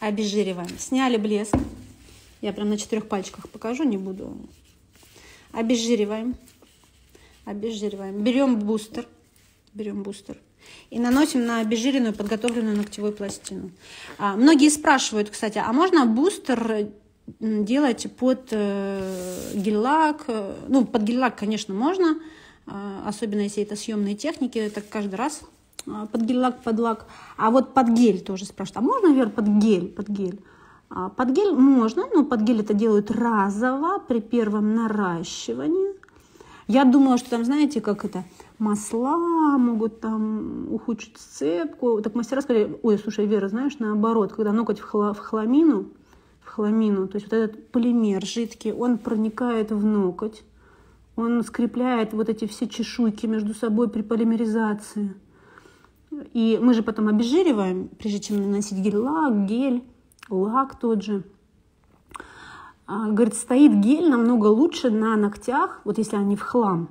Обезжириваем. Сняли блеск. Я прям на четырех пальчиках покажу, не буду. Обезжириваем обезжириваем. Берем бустер, берем бустер и наносим на обезжиренную подготовленную ногтевую пластину. А, многие спрашивают, кстати, а можно бустер делать под э, гель-лак? Ну, под гель-лак, конечно, можно, э, особенно если это съемные техники, это каждый раз под гель-лак, под лак. А вот под гель тоже спрашивают, а можно, Вер, под гель, под гель? А под гель можно, но под гель это делают разово при первом наращивании. Я думала, что там, знаете, как это, масла могут там ухудшить сцепку. Так мастера сказали, ой, слушай, Вера, знаешь, наоборот, когда ноготь в, хла, в хламину, в хламину, то есть вот этот полимер жидкий, он проникает в ноготь, он скрепляет вот эти все чешуйки между собой при полимеризации. И мы же потом обезжириваем, прежде чем наносить гель-лак, гель, лак тот же – а, говорит, стоит гель намного лучше на ногтях, вот если они в хлам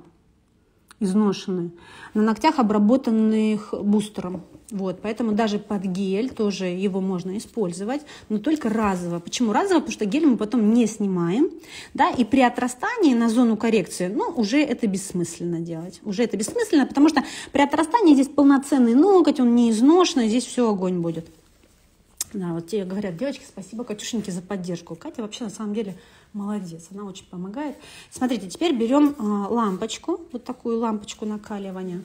изношенные, на ногтях, обработанных бустером. Вот, поэтому даже под гель тоже его можно использовать, но только разово. Почему разово? Потому что гель мы потом не снимаем, да, и при отрастании на зону коррекции, ну, уже это бессмысленно делать. Уже это бессмысленно, потому что при отрастании здесь полноценный ноготь, он не изношенный, здесь все огонь будет. Да, вот тебе говорят, девочки, спасибо Катюшеньке за поддержку. Катя вообще на самом деле молодец, она очень помогает. Смотрите, теперь берем э, лампочку, вот такую лампочку накаливания.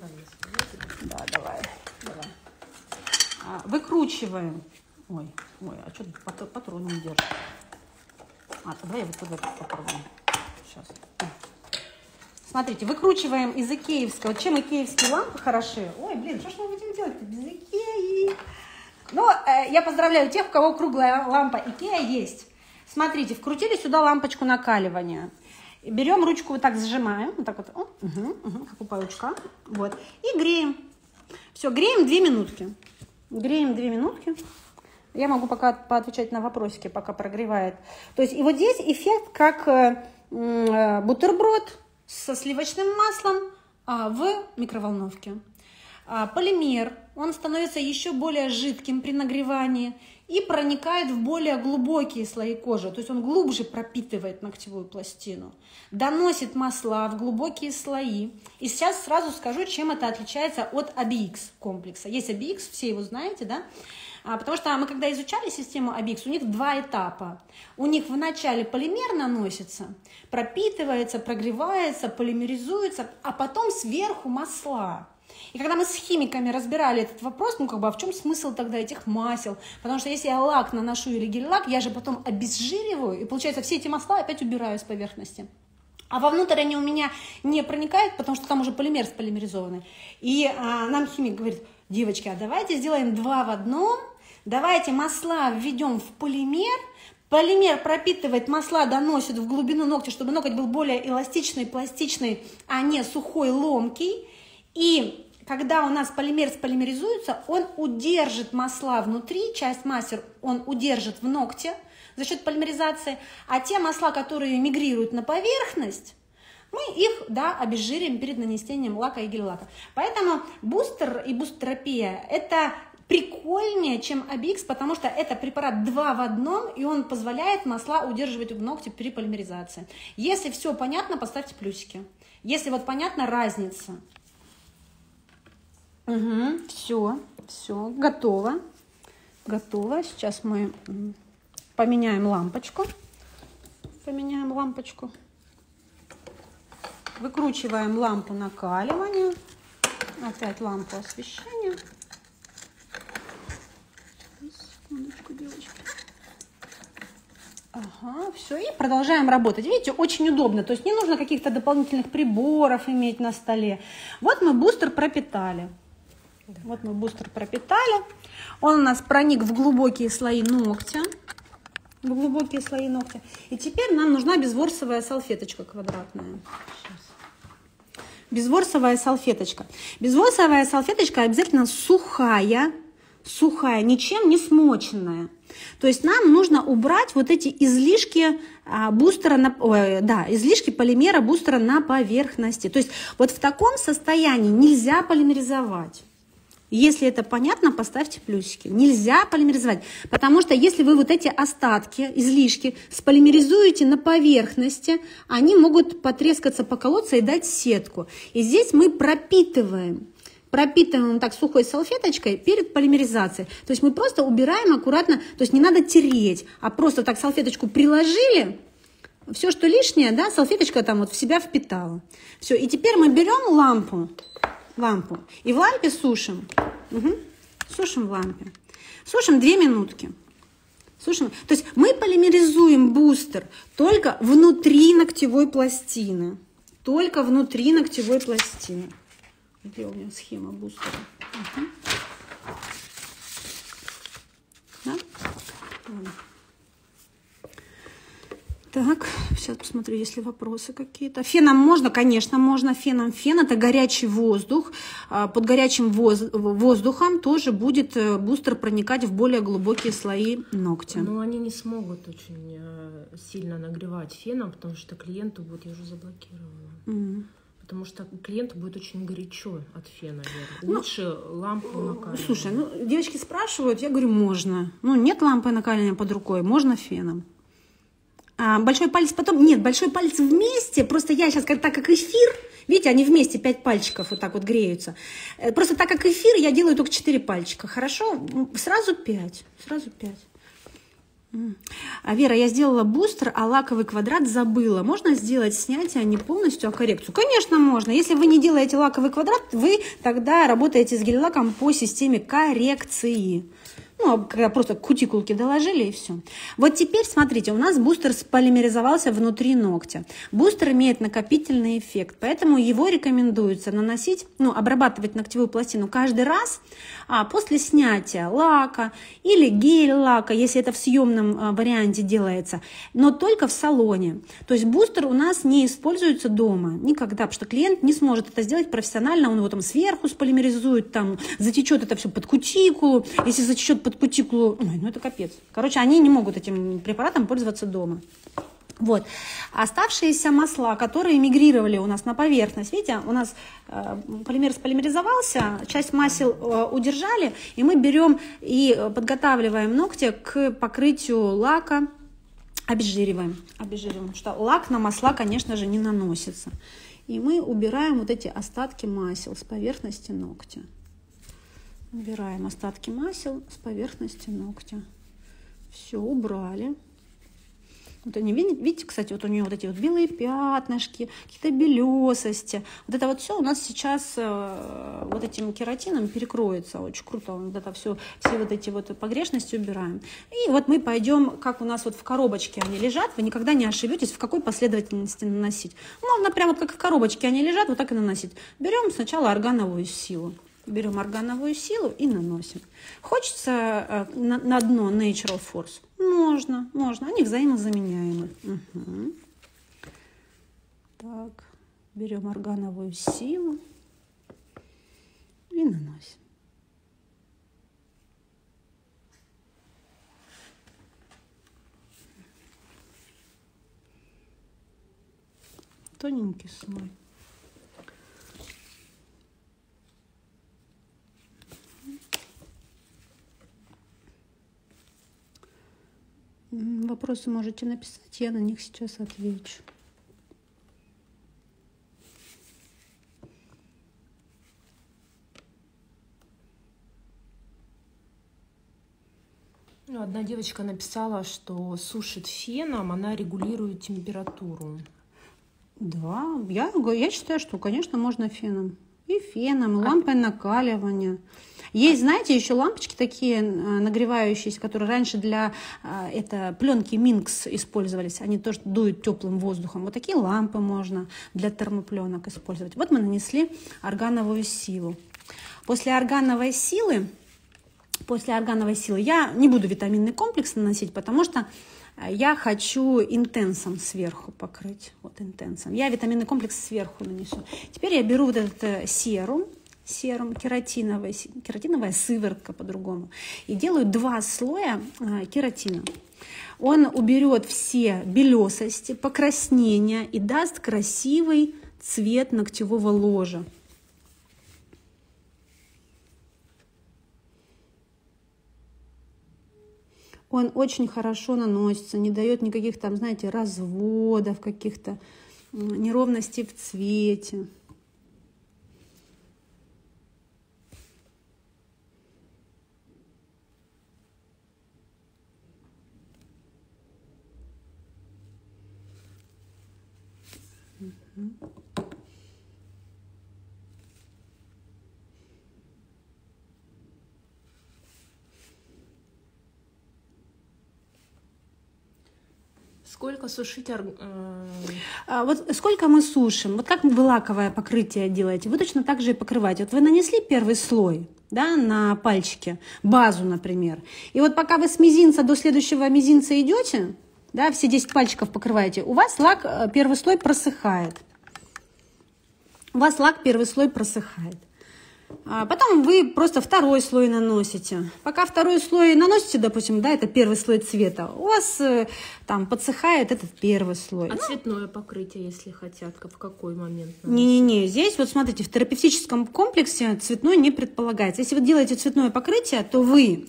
Да, давай, давай. А, выкручиваем. Ой, ой, а что патрон не держит? А, давай я вот туда попробую. Сейчас. Смотрите, выкручиваем из икеевского. Чем икеевские лампы хороши? Ой, блин, что ж мы будем делать-то без икеи? Ну, э, я поздравляю тех, у кого круглая лампа IKEA есть. Смотрите, вкрутили сюда лампочку накаливания. Берем ручку, вот так сжимаем, вот так вот, О, угу, угу, как у паучка, вот, и греем. Все, греем две минутки. Греем две минутки. Я могу пока поотвечать на вопросики, пока прогревает. То есть и вот здесь эффект как э, э бутерброд со сливочным маслом э, в микроволновке. А, полимер, он становится еще более жидким при нагревании и проникает в более глубокие слои кожи, то есть он глубже пропитывает ногтевую пластину, доносит масла в глубокие слои. И сейчас сразу скажу, чем это отличается от ABX комплекса. Есть ABX, все его знаете, да? А, потому что мы когда изучали систему ABX, у них два этапа. У них вначале полимер наносится, пропитывается, прогревается, полимеризуется, а потом сверху масла. И когда мы с химиками разбирали этот вопрос, ну как бы, а в чем смысл тогда этих масел? Потому что если я лак наношу или гель-лак, я же потом обезжириваю, и получается все эти масла опять убираю с поверхности. А вовнутрь они у меня не проникают, потому что там уже полимер сполимеризованный. И а, нам химик говорит, девочки, а давайте сделаем два в одном, давайте масла введем в полимер, Полимер пропитывает масла, доносит в глубину ногтя, чтобы ноготь был более эластичный, пластичный, а не сухой, ломкий. И когда у нас полимер сполимеризуется, он удержит масла внутри, часть мастер он удержит в ногте за счет полимеризации, а те масла, которые мигрируют на поверхность, мы их да, обезжирим перед нанесением лака и гель-лака. Поэтому бустер и бустерапия – это прикольнее, чем Абикс, потому что это препарат два в одном, и он позволяет масла удерживать в ногте при полимеризации. Если все понятно, поставьте плюсики. Если вот понятна разница – Угу, все, все, готово. Готово. Сейчас мы поменяем лампочку. Поменяем лампочку. Выкручиваем лампу накаливания. Опять лампу освещения. Секундочку, девочки. Ага, все, и продолжаем работать. Видите, очень удобно, то есть не нужно каких-то дополнительных приборов иметь на столе. Вот мы бустер пропитали. Да. Вот мы бустер пропитали. Он у нас проник в глубокие слои ногтя. В глубокие слои ногтя. И теперь нам нужна безворсовая салфеточка квадратная. Сейчас безворсовая салфеточка. Безворсовая салфеточка обязательно сухая, сухая, ничем не смоченная. То есть нам нужно убрать вот эти излишки а, бустера, на, ой, да, излишки полимера бустера на поверхности. То есть вот в таком состоянии нельзя полимеризовать. Если это понятно, поставьте плюсики. Нельзя полимеризовать, потому что если вы вот эти остатки, излишки сполимеризуете на поверхности, они могут потрескаться, поколоться и дать сетку. И здесь мы пропитываем пропитываем так сухой салфеточкой перед полимеризацией. То есть мы просто убираем аккуратно, то есть не надо тереть, а просто так салфеточку приложили, все, что лишнее, да, салфеточка там вот в себя впитала. Все, и теперь мы берем лампу, лампу. И в лампе сушим. Угу. Сушим в лампе. Сушим 2 минутки. Сушим. То есть мы полимеризуем бустер только внутри ногтевой пластины. Только внутри ногтевой пластины. Где у меня схема бустера? Угу. Да? Так, сейчас посмотрю, есть ли вопросы какие-то. Феном можно? Конечно, можно феном. Фен – это горячий воздух. А, под горячим воздухом тоже будет э, бустер проникать в более глубокие слои ногтя. Но они не смогут очень э, сильно нагревать феном, потому что клиенту будет, я уже заблокировала. Mm потому что клиенту будет очень горячо от фена. Ну, Лучше лампу накаливания. Слушай, ну девочки спрашивают, я говорю, можно. Ну нет лампы накаливания под рукой, можно феном. А, большой палец потом, нет, большой палец вместе, просто я сейчас, так как эфир, видите, они вместе пять пальчиков вот так вот греются. Э, просто так как эфир, я делаю только четыре пальчика, хорошо? Сразу пять, сразу пять. А, Вера, я сделала бустер, а лаковый квадрат забыла. Можно сделать снятие, а не полностью, а коррекцию? Конечно, можно. Если вы не делаете лаковый квадрат, вы тогда работаете с гель-лаком по системе коррекции. Ну, а когда просто кутикулки доложили и все. Вот теперь, смотрите, у нас бустер сполимеризовался внутри ногтя. Бустер имеет накопительный эффект, поэтому его рекомендуется наносить, ну, обрабатывать ногтевую пластину каждый раз а, после снятия лака или гель-лака, если это в съемном а, варианте делается, но только в салоне. То есть бустер у нас не используется дома никогда, потому что клиент не сможет это сделать профессионально, он его там сверху сполимеризует, там затечет это все под кутикулу, если затечет под под кутикулу, ой, ну это капец. Короче, они не могут этим препаратом пользоваться дома. Вот. Оставшиеся масла, которые мигрировали у нас на поверхность, видите, у нас э, полимер сполимеризовался, часть масел э, удержали, и мы берем и подготавливаем ногти к покрытию лака, обезжириваем, обезжириваем, что лак на масла, конечно же, не наносится. И мы убираем вот эти остатки масел с поверхности ногтя. Убираем остатки масел с поверхности ногтя. Все, убрали. Вот они, видите, кстати, вот у нее вот эти вот белые пятнышки, какие-то белесости. Вот это вот все у нас сейчас э, вот этим кератином перекроется. Очень круто. Вот это все, все вот эти вот погрешности убираем. И вот мы пойдем, как у нас вот в коробочке они лежат. Вы никогда не ошибетесь, в какой последовательности наносить. Можно прямо вот как в коробочке они лежат, вот так и наносить. Берем сначала органовую силу. Берем органовую силу и наносим. Хочется э, на, на дно Natural Force? Можно, можно. Они взаимозаменяемы. Угу. Так, берем органовую силу и наносим. Тоненький слой. Вопросы можете написать, я на них сейчас отвечу. Ну, Одна девочка написала, что сушит феном, она регулирует температуру. Да, я, я считаю, что, конечно, можно феном. И феном, и а лампой накаливания. Есть, знаете, еще лампочки такие э, нагревающиеся, которые раньше для э, это пленки Минкс использовались. Они тоже дуют теплым воздухом. Вот такие лампы можно для термопленок использовать. Вот мы нанесли органовую силу. После органовой силы, после органовой силы я не буду витаминный комплекс наносить, потому что э, я хочу интенсом сверху покрыть. Вот интенсом. Я витаминный комплекс сверху нанесу. Теперь я беру вот этот серум, серум, кератиновая, кератиновая сыворотка по-другому. И делаю два слоя а, кератина. Он уберет все белесости, покраснения и даст красивый цвет ногтевого ложа. Он очень хорошо наносится, не дает никаких там, знаете, разводов, каких-то неровностей в цвете. Сколько сушить? Э... А, вот сколько мы сушим? Вот как вы лаковое покрытие делаете? Вы точно так же и покрываете. Вот вы нанесли первый слой, да, на пальчике, базу, например. И вот пока вы с мизинца до следующего мизинца идете, да, все 10 пальчиков покрываете, у вас лак, э, первый слой просыхает. У вас лак, первый слой просыхает. А потом вы просто второй слой наносите. Пока второй слой наносите, допустим, да, это первый слой цвета, у вас э, там подсыхает этот первый слой. А ну, цветное покрытие, если хотят, в какой момент? Не-не-не, здесь вот смотрите, в терапевтическом комплексе цветной не предполагается. Если вы делаете цветное покрытие, то вы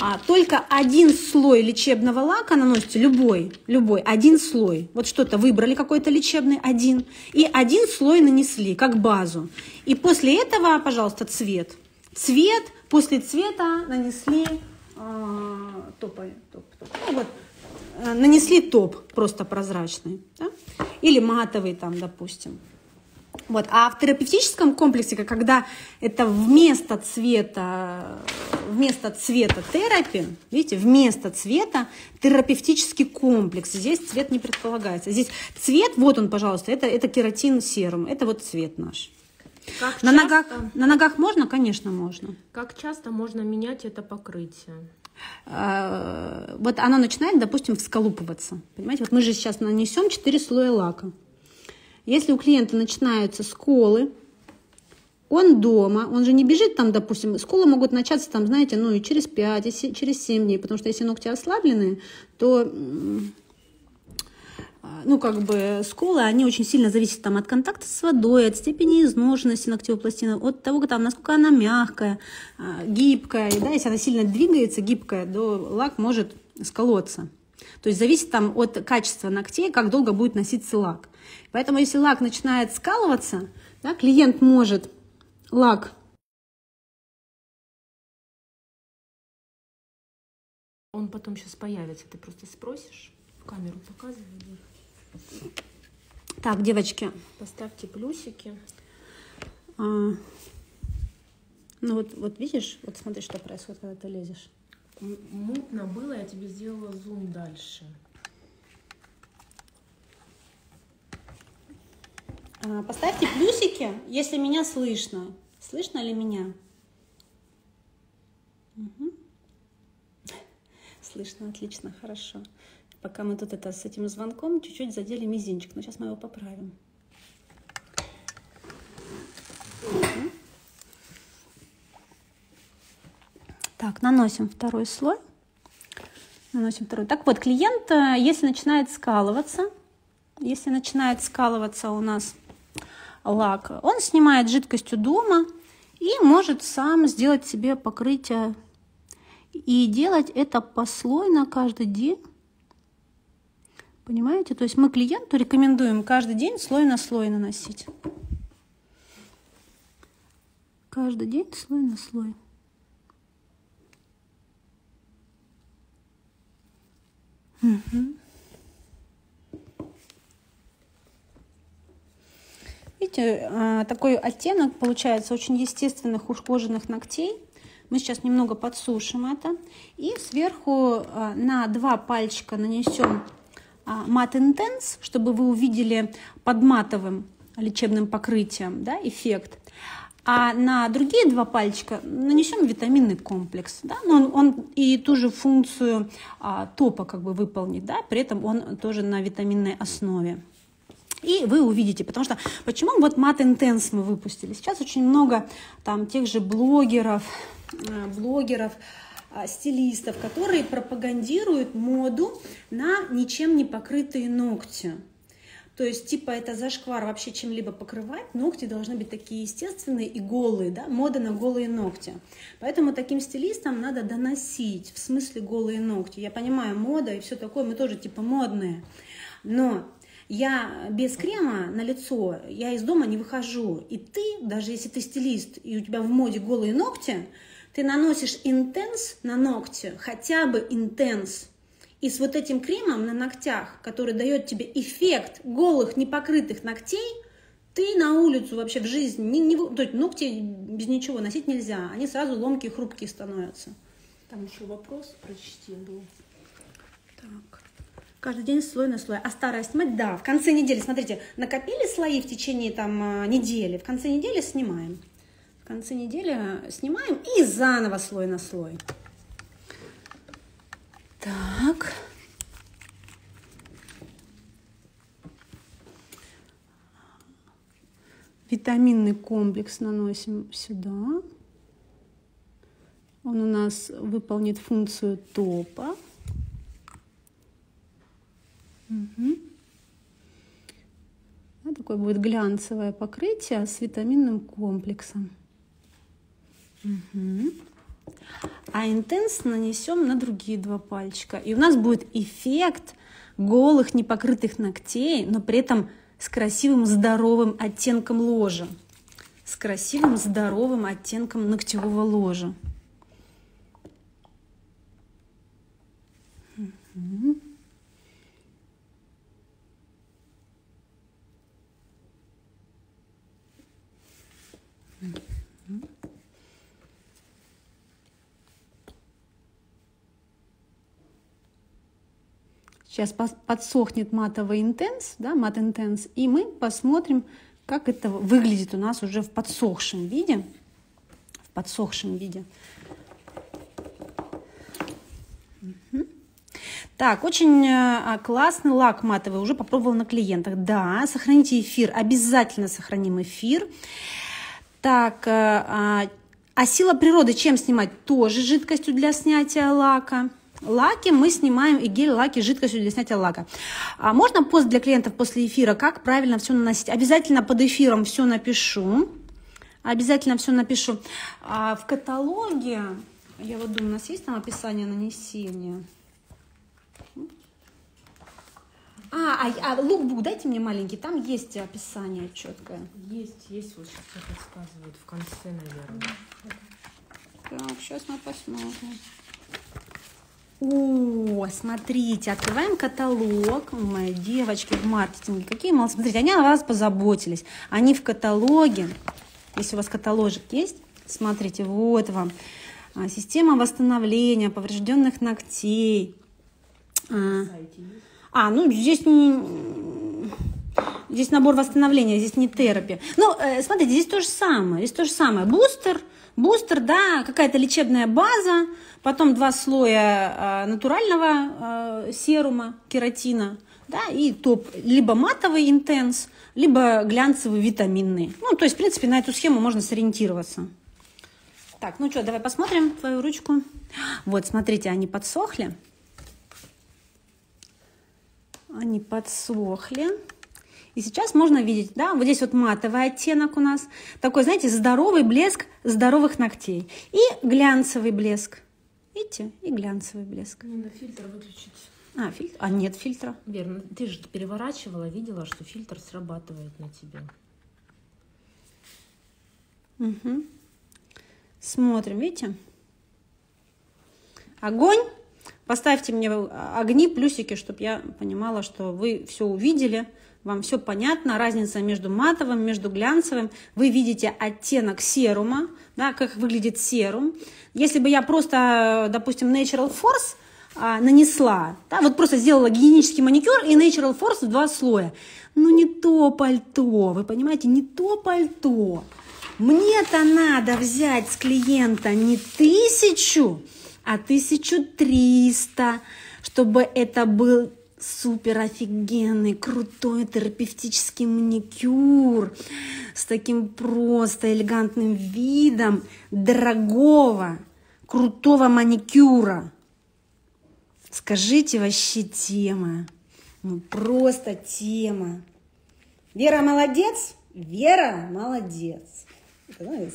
а только один слой лечебного лака наносите, любой, любой, один слой. Вот что-то выбрали какой-то лечебный, один, и один слой нанесли, как базу. И после этого, пожалуйста, цвет. Цвет, после цвета нанесли э, топ, топ, топ. Ну, вот, э, нанесли топ просто прозрачный, да? или матовый там, допустим. Вот. А в терапевтическом комплексе, когда это вместо цвета, вместо цвета терапии, видите, вместо цвета терапевтический комплекс. Здесь цвет не предполагается. Здесь цвет, вот он, пожалуйста, это, это кератин серум, это вот цвет наш. Как на, часто, ногах, на ногах можно? Конечно, можно. Как часто можно менять это покрытие? А, вот оно начинает, допустим, всколупываться. Понимаете, вот мы же сейчас нанесем 4 слоя лака. Если у клиента начинаются сколы, он дома, он же не бежит там, допустим, сколы могут начаться там, знаете, ну и через 5, и через 7 дней, потому что если ногти ослаблены, то ну, как бы сколы, они очень сильно зависят там от контакта с водой, от степени изношенности ногтевой пластины, от того, там, насколько она мягкая, а, гибкая. да, если она сильно двигается, гибкая, то лак может сколоться. То есть зависит там от качества ногтей, как долго будет носиться лак. Поэтому если лак начинает скалываться, да, клиент может лак Он потом сейчас появится, ты просто спросишь, в камеру показывай. Так, девочки. Поставьте плюсики. А, ну вот, вот видишь, вот смотри, что происходит, когда ты лезешь. Мутно было, я тебе сделала зум дальше. Поставьте плюсики, если меня слышно. Слышно ли меня? Угу. Слышно, отлично, хорошо. Пока мы тут это с этим звонком чуть-чуть задели мизинчик, но сейчас мы его поправим. Угу. Так, наносим второй слой. Наносим второй. Так вот, клиент, э, если начинает скалываться, если начинает скалываться у нас лак, он снимает жидкостью дома и может сам сделать себе покрытие и делать это послойно каждый день. Понимаете? То есть мы клиенту рекомендуем каждый день слой на слой наносить. Каждый день слой на слой. Угу. Видите, а, такой оттенок получается очень естественных ушкоженных ногтей. Мы сейчас немного подсушим это. И сверху а, на два пальчика нанесем мат Intense, чтобы вы увидели под матовым лечебным покрытием да, эффект. А на другие два пальчика нанесем витаминный комплекс. Да? Но он, он и ту же функцию а, топа как бы выполнит, да? при этом он тоже на витаминной основе. И вы увидите, потому что почему вот Matte Intense мы выпустили? Сейчас очень много там тех же блогеров, э, блогеров, а, стилистов, которые пропагандируют моду на ничем не покрытые ногти. То есть, типа, это зашквар вообще чем-либо покрывать. Ногти должны быть такие естественные и голые, да, мода на голые ногти. Поэтому таким стилистам надо доносить, в смысле голые ногти. Я понимаю, мода и все такое, мы тоже типа модные. Но я без крема на лицо, я из дома не выхожу. И ты, даже если ты стилист, и у тебя в моде голые ногти, ты наносишь интенс на ногти, хотя бы интенс. И с вот этим кремом на ногтях, который дает тебе эффект голых, непокрытых ногтей, ты на улицу вообще в жизни, не, не, то есть ногти без ничего носить нельзя, они сразу ломкие, хрупкие становятся. Там еще вопрос прочти был. Так. Каждый день слой на слой. А старое снимать? Да, в конце недели. Смотрите, накопили слои в течение там а, недели. В конце недели снимаем. В конце недели снимаем и заново слой на слой. Так. Витаминный комплекс наносим сюда. Он у нас выполнит функцию топа. Угу. Да, такое будет глянцевое покрытие с витаминным комплексом. Угу. А интенс нанесем на другие два пальчика. И у нас будет эффект голых непокрытых ногтей, но при этом с красивым здоровым оттенком ложа. С красивым здоровым оттенком ногтевого ложа. Угу. Сейчас подсохнет матовый интенс, да, мат интенс, и мы посмотрим, как это выглядит у нас уже в подсохшем виде. В подсохшем виде. Так, очень э, классный лак матовый, уже попробовала на клиентах. Да, сохраните эфир, обязательно сохраним эфир. Так, э, а, а сила природы чем снимать? Тоже жидкостью для снятия лака. Лаки мы снимаем и гель-лаки жидкостью для снятия лака. А можно пост для клиентов после эфира? Как правильно все наносить? Обязательно под эфиром все напишу. Обязательно все напишу. А в каталоге, я вот думаю, у нас есть там описание нанесения? А, а, а лукбук дайте мне маленький, там есть описание четкое. Есть, есть, вот сейчас все подсказывают в конце, наверное. Так, сейчас мы посмотрим. О, смотрите, открываем каталог. Мои девочки в маркетинге. Какие молодцы. Смотрите, они о вас позаботились. Они в каталоге. Если у вас каталожик есть, смотрите, вот вам. А, система восстановления поврежденных ногтей. А, а ну здесь не... Здесь набор восстановления, здесь не терапия. Ну, э, смотрите, здесь то же самое. Здесь то же самое. Бустер, бустер, да, какая-то лечебная база, потом два слоя э, натурального э, серума, кератина, да, и топ, либо матовый интенс, либо глянцевый витаминный. Ну, то есть, в принципе, на эту схему можно сориентироваться. Так, ну что, давай посмотрим твою ручку. Вот, смотрите, они подсохли. Они подсохли. И сейчас можно видеть, да, вот здесь вот матовый оттенок у нас. Такой, знаете, здоровый блеск здоровых ногтей. И глянцевый блеск. Видите? И глянцевый блеск. Надо фильтр выключить. А, фильтр? А нет фильтра. Верно. Ты же переворачивала, видела, что фильтр срабатывает на тебе. Угу. Смотрим, видите? Огонь. Поставьте мне огни, плюсики, чтобы я понимала, что вы все увидели, вам все понятно, разница между матовым, между глянцевым. Вы видите оттенок серума, да, как выглядит серум. Если бы я просто, допустим, Natural Force а, нанесла, да, вот просто сделала гигиенический маникюр и Natural Force в два слоя, ну не то пальто, вы понимаете, не то пальто. Мне-то надо взять с клиента не тысячу, а тысячу триста, чтобы это был супер офигенный, крутой терапевтический маникюр с таким просто элегантным видом дорогого, крутого маникюра. Скажите, вообще тема. Ну, просто тема. Вера молодец? Вера молодец.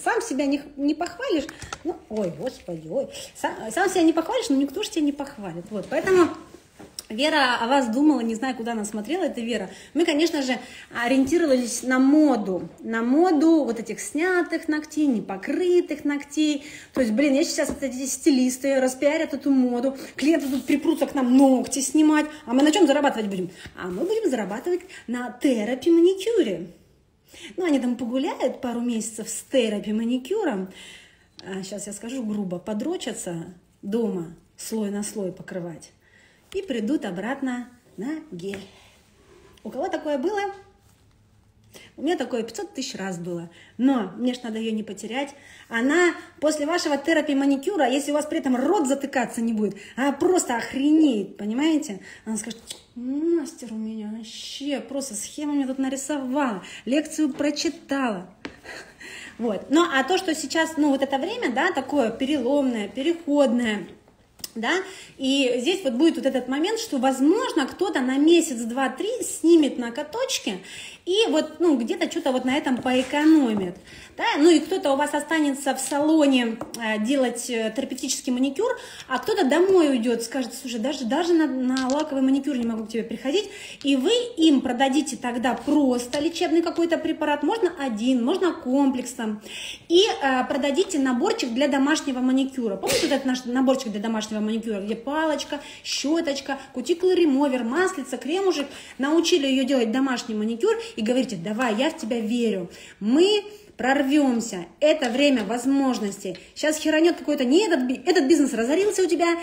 Сам себя не, не похвалишь, ну, ой, господи, ой, сам, сам себя не похвалишь, но никто же тебя не похвалит. Вот, поэтому Вера о вас думала, не знаю, куда она смотрела, это Вера. Мы, конечно же, ориентировались на моду, на моду вот этих снятых ногтей, непокрытых ногтей. То есть, блин, я сейчас вот эти стилисты распиарят эту моду, клиенты тут припрутся к нам ногти снимать, а мы на чем зарабатывать будем? А мы будем зарабатывать на терапии маникюре. Ну, они там погуляют пару месяцев с терапией маникюром, сейчас я скажу грубо, подрочатся дома, слой на слой покрывать, и придут обратно на гель. У кого такое было? У меня такое 500 тысяч раз было. Но мне ж надо ее не потерять. Она после вашего терапии маникюра, если у вас при этом рот затыкаться не будет, она просто охренеет, понимаете? Она скажет, мастер у меня вообще просто схему мне тут нарисовала, лекцию прочитала. Вот. Ну, а то, что сейчас, ну, вот это время, да, такое переломное, переходное, да, и здесь вот будет вот этот момент, что, возможно, кто-то на месяц, два, три снимет на каточке и вот, ну, где-то что-то вот на этом поэкономит, да, ну и кто-то у вас останется в салоне э, делать э, терапевтический маникюр, а кто-то домой уйдет, скажет, слушай, даже, даже на, на лаковый маникюр не могу к тебе приходить, и вы им продадите тогда просто лечебный какой-то препарат, можно один, можно комплексом, и э, продадите наборчик для домашнего маникюра. Помните вот этот наш наборчик для домашнего маникюра, где палочка, щеточка, кутикулы ремовер, маслица, кремушек, научили ее делать домашний маникюр, и говорите, давай, я в тебя верю. Мы прорвемся. Это время возможностей. Сейчас херанет какой-то, не этот, этот бизнес разорился у тебя,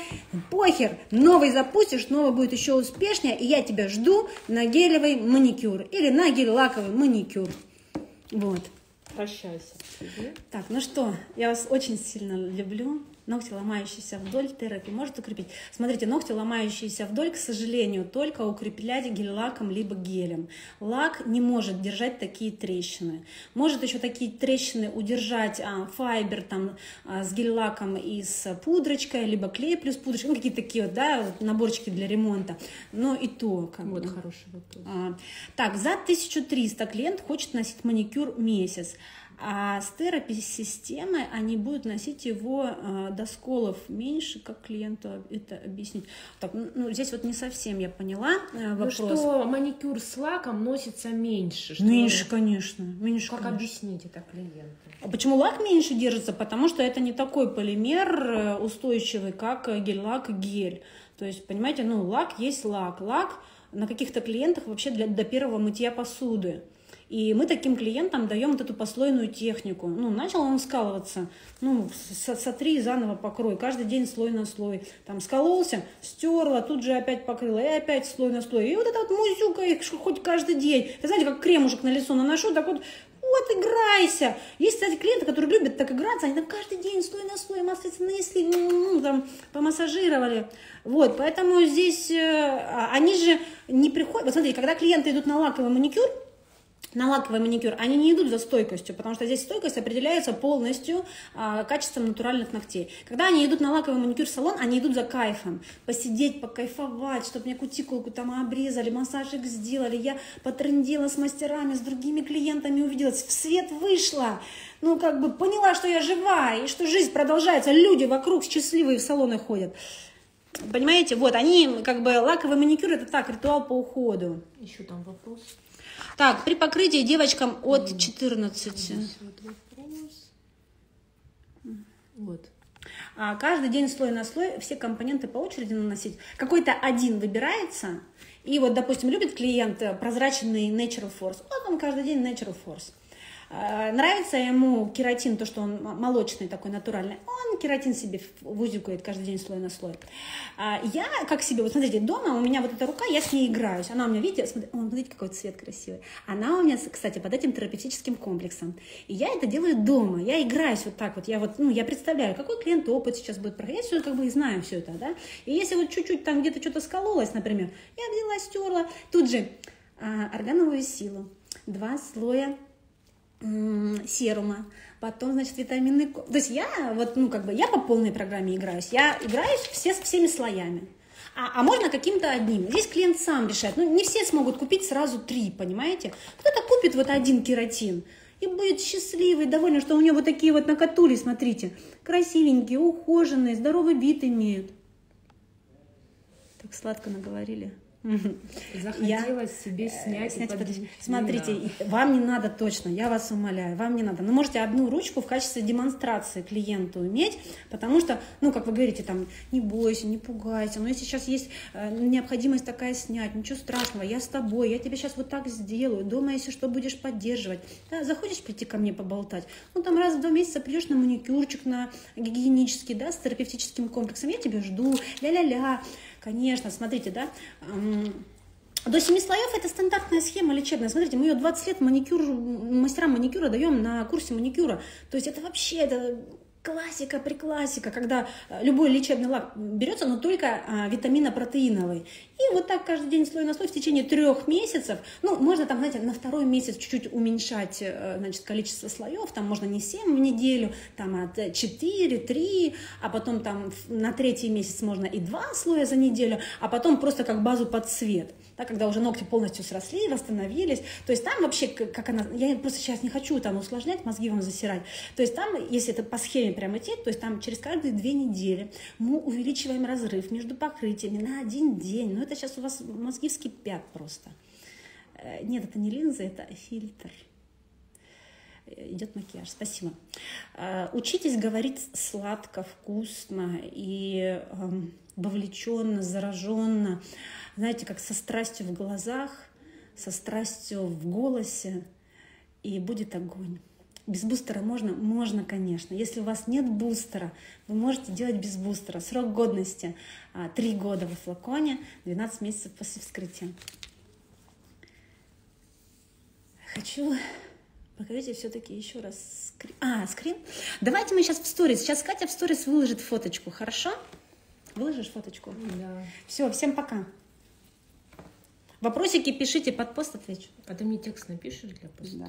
похер, новый запустишь, новый будет еще успешнее, и я тебя жду на гелевый маникюр или на гель-лаковый маникюр. Вот. Прощайся. Так, ну что, я вас очень сильно люблю ногти, ломающиеся вдоль, терапии может укрепить. Смотрите, ногти, ломающиеся вдоль, к сожалению, только укреплять гель-лаком либо гелем. Лак не может держать такие трещины. Может еще такие трещины удержать а, файбер там а, с гель-лаком и с пудрочкой, либо клей плюс пудрочка, ну какие-то такие вот, да, наборчики для ремонта. Но и то как Вот бы. хороший вопрос. А, так, за 1300 клиент хочет носить маникюр месяц. А с терапи-системой они будут носить его э, до сколов меньше, как клиенту это объяснить. Так, ну, ну, здесь вот не совсем я поняла э, Ну вопрос. что маникюр с лаком носится меньше. Что Меньше, конечно, меньше, Как конечно. объяснить это клиенту? А почему лак меньше держится? Потому что это не такой полимер э, устойчивый, как э, гель-лак и гель. То есть, понимаете, ну, лак есть лак. Лак на каких-то клиентах вообще для, до первого мытья посуды. И мы таким клиентам даем вот эту послойную технику. Ну, начал он скалываться, ну, со- сотри, заново покрой, каждый день слой на слой. Там скололся, стерла, тут же опять покрыла, и опять слой на слой. И вот это вот музюка их хоть каждый день. Вы знаете, как кремушек на лицо наношу, так вот вот, играйся. Есть, кстати, клиенты, которые любят так играться, они там каждый день слой на слой маслица нанесли, ну, там, помассажировали. Вот, поэтому здесь э, а- они же не приходят... Вот смотрите, когда клиенты идут на лаковый маникюр, на лаковый маникюр, они не идут за стойкостью, потому что здесь стойкость определяется полностью а, качеством натуральных ногтей. Когда они идут на лаковый маникюр в салон, они идут за кайфом. Посидеть, покайфовать, чтобы мне кутикулку там обрезали, массажик сделали. Я потрендела с мастерами, с другими клиентами увиделась, в свет вышла. Ну, как бы поняла, что я жива, и что жизнь продолжается. Люди вокруг счастливые в салоны ходят. Понимаете, вот, они, как бы, лаковый маникюр, это так, ритуал по уходу. Еще там вопрос. Так, при покрытии девочкам от 14. Здесь вот вопрос. Вот. а, каждый день слой на слой все компоненты по очереди наносить. Какой-то один выбирается, и вот, допустим, любит клиент э, прозрачный Natural Force, вот он каждый день Natural Force. Э, нравится ему кератин, то, что он молочный такой, натуральный, он кератин себе вузикает каждый день слой на слой. А я, как себе, вот смотрите, дома у меня вот эта рука, я с ней играюсь. Она у меня, видите, смотрите, какой цвет красивый. Она у меня, кстати, под этим терапевтическим комплексом. И я это делаю дома, я играюсь вот так вот, я вот, ну, я представляю, какой клиент опыт сейчас будет проходить, я все как бы и знаю все это, да. И если вот чуть-чуть там где-то что-то скололось, например, я взяла, стерла, тут же а, органовую силу, два слоя серума, потом, значит, витаминный... То есть я вот, ну, как бы, я по полной программе играюсь. Я играюсь все, всеми слоями. А, а можно каким-то одним. Здесь клиент сам решает. Ну, не все смогут купить сразу три, понимаете? Кто-то купит вот один кератин и будет счастливый, довольный, что у него вот такие вот накатули, смотрите, красивенькие, ухоженные, здоровый вид имеют. Так сладко наговорили. Захотелось я, себе э, снять. снять под... Смотрите, да. вам не надо точно, я вас умоляю, вам не надо. Но можете одну ручку в качестве демонстрации клиенту иметь, потому что, ну, как вы говорите, там, не бойся, не пугайся, но если сейчас есть э, необходимость такая снять, ничего страшного, я с тобой, я тебе сейчас вот так сделаю, дома, если что, будешь поддерживать. Да, захочешь прийти ко мне поболтать, ну, там раз в два месяца придешь на маникюрчик, на гигиенический, да, с терапевтическим комплексом, я тебя жду, ля-ля-ля. Конечно, смотрите, да, до семи слоев это стандартная схема лечебная. Смотрите, мы ее 20 лет маникюр, мастерам маникюра даем на курсе маникюра. То есть это вообще это классика, приклассика, когда э, любой лечебный лак берется, но только а, витаминопротеиновый. И вот так каждый день слой на слой в течение трех месяцев, ну, можно там, знаете, на второй месяц чуть-чуть уменьшать, э, значит, количество слоев, там можно не 7 в неделю, там от 4, 3, а потом там на третий месяц можно и 2 слоя за неделю, а потом просто как базу под цвет да, когда уже ногти полностью сросли, восстановились. То есть там вообще, как она, я просто сейчас не хочу там усложнять, мозги вам засирать. То есть там, если это по схеме прямо идти, то есть там через каждые две недели мы увеличиваем разрыв между покрытиями на один день. Но это сейчас у вас мозги вскипят просто. Э, нет, это не линза, это фильтр идет макияж. Спасибо. Э, учитесь говорить сладко, вкусно и эм, вовлеченно, зараженно знаете, как со страстью в глазах, со страстью в голосе, и будет огонь. Без бустера можно? Можно, конечно. Если у вас нет бустера, вы можете делать без бустера. Срок годности 3 а, года во флаконе, 12 месяцев после вскрытия. Хочу показать все-таки еще раз скрин. А, скрин? Давайте мы сейчас в сторис. Сейчас Катя в сторис выложит фоточку, хорошо? Выложишь фоточку? Да. Все, всем пока. Вопросики пишите под пост, отвечу. А ты мне текст напишешь для поста? Да.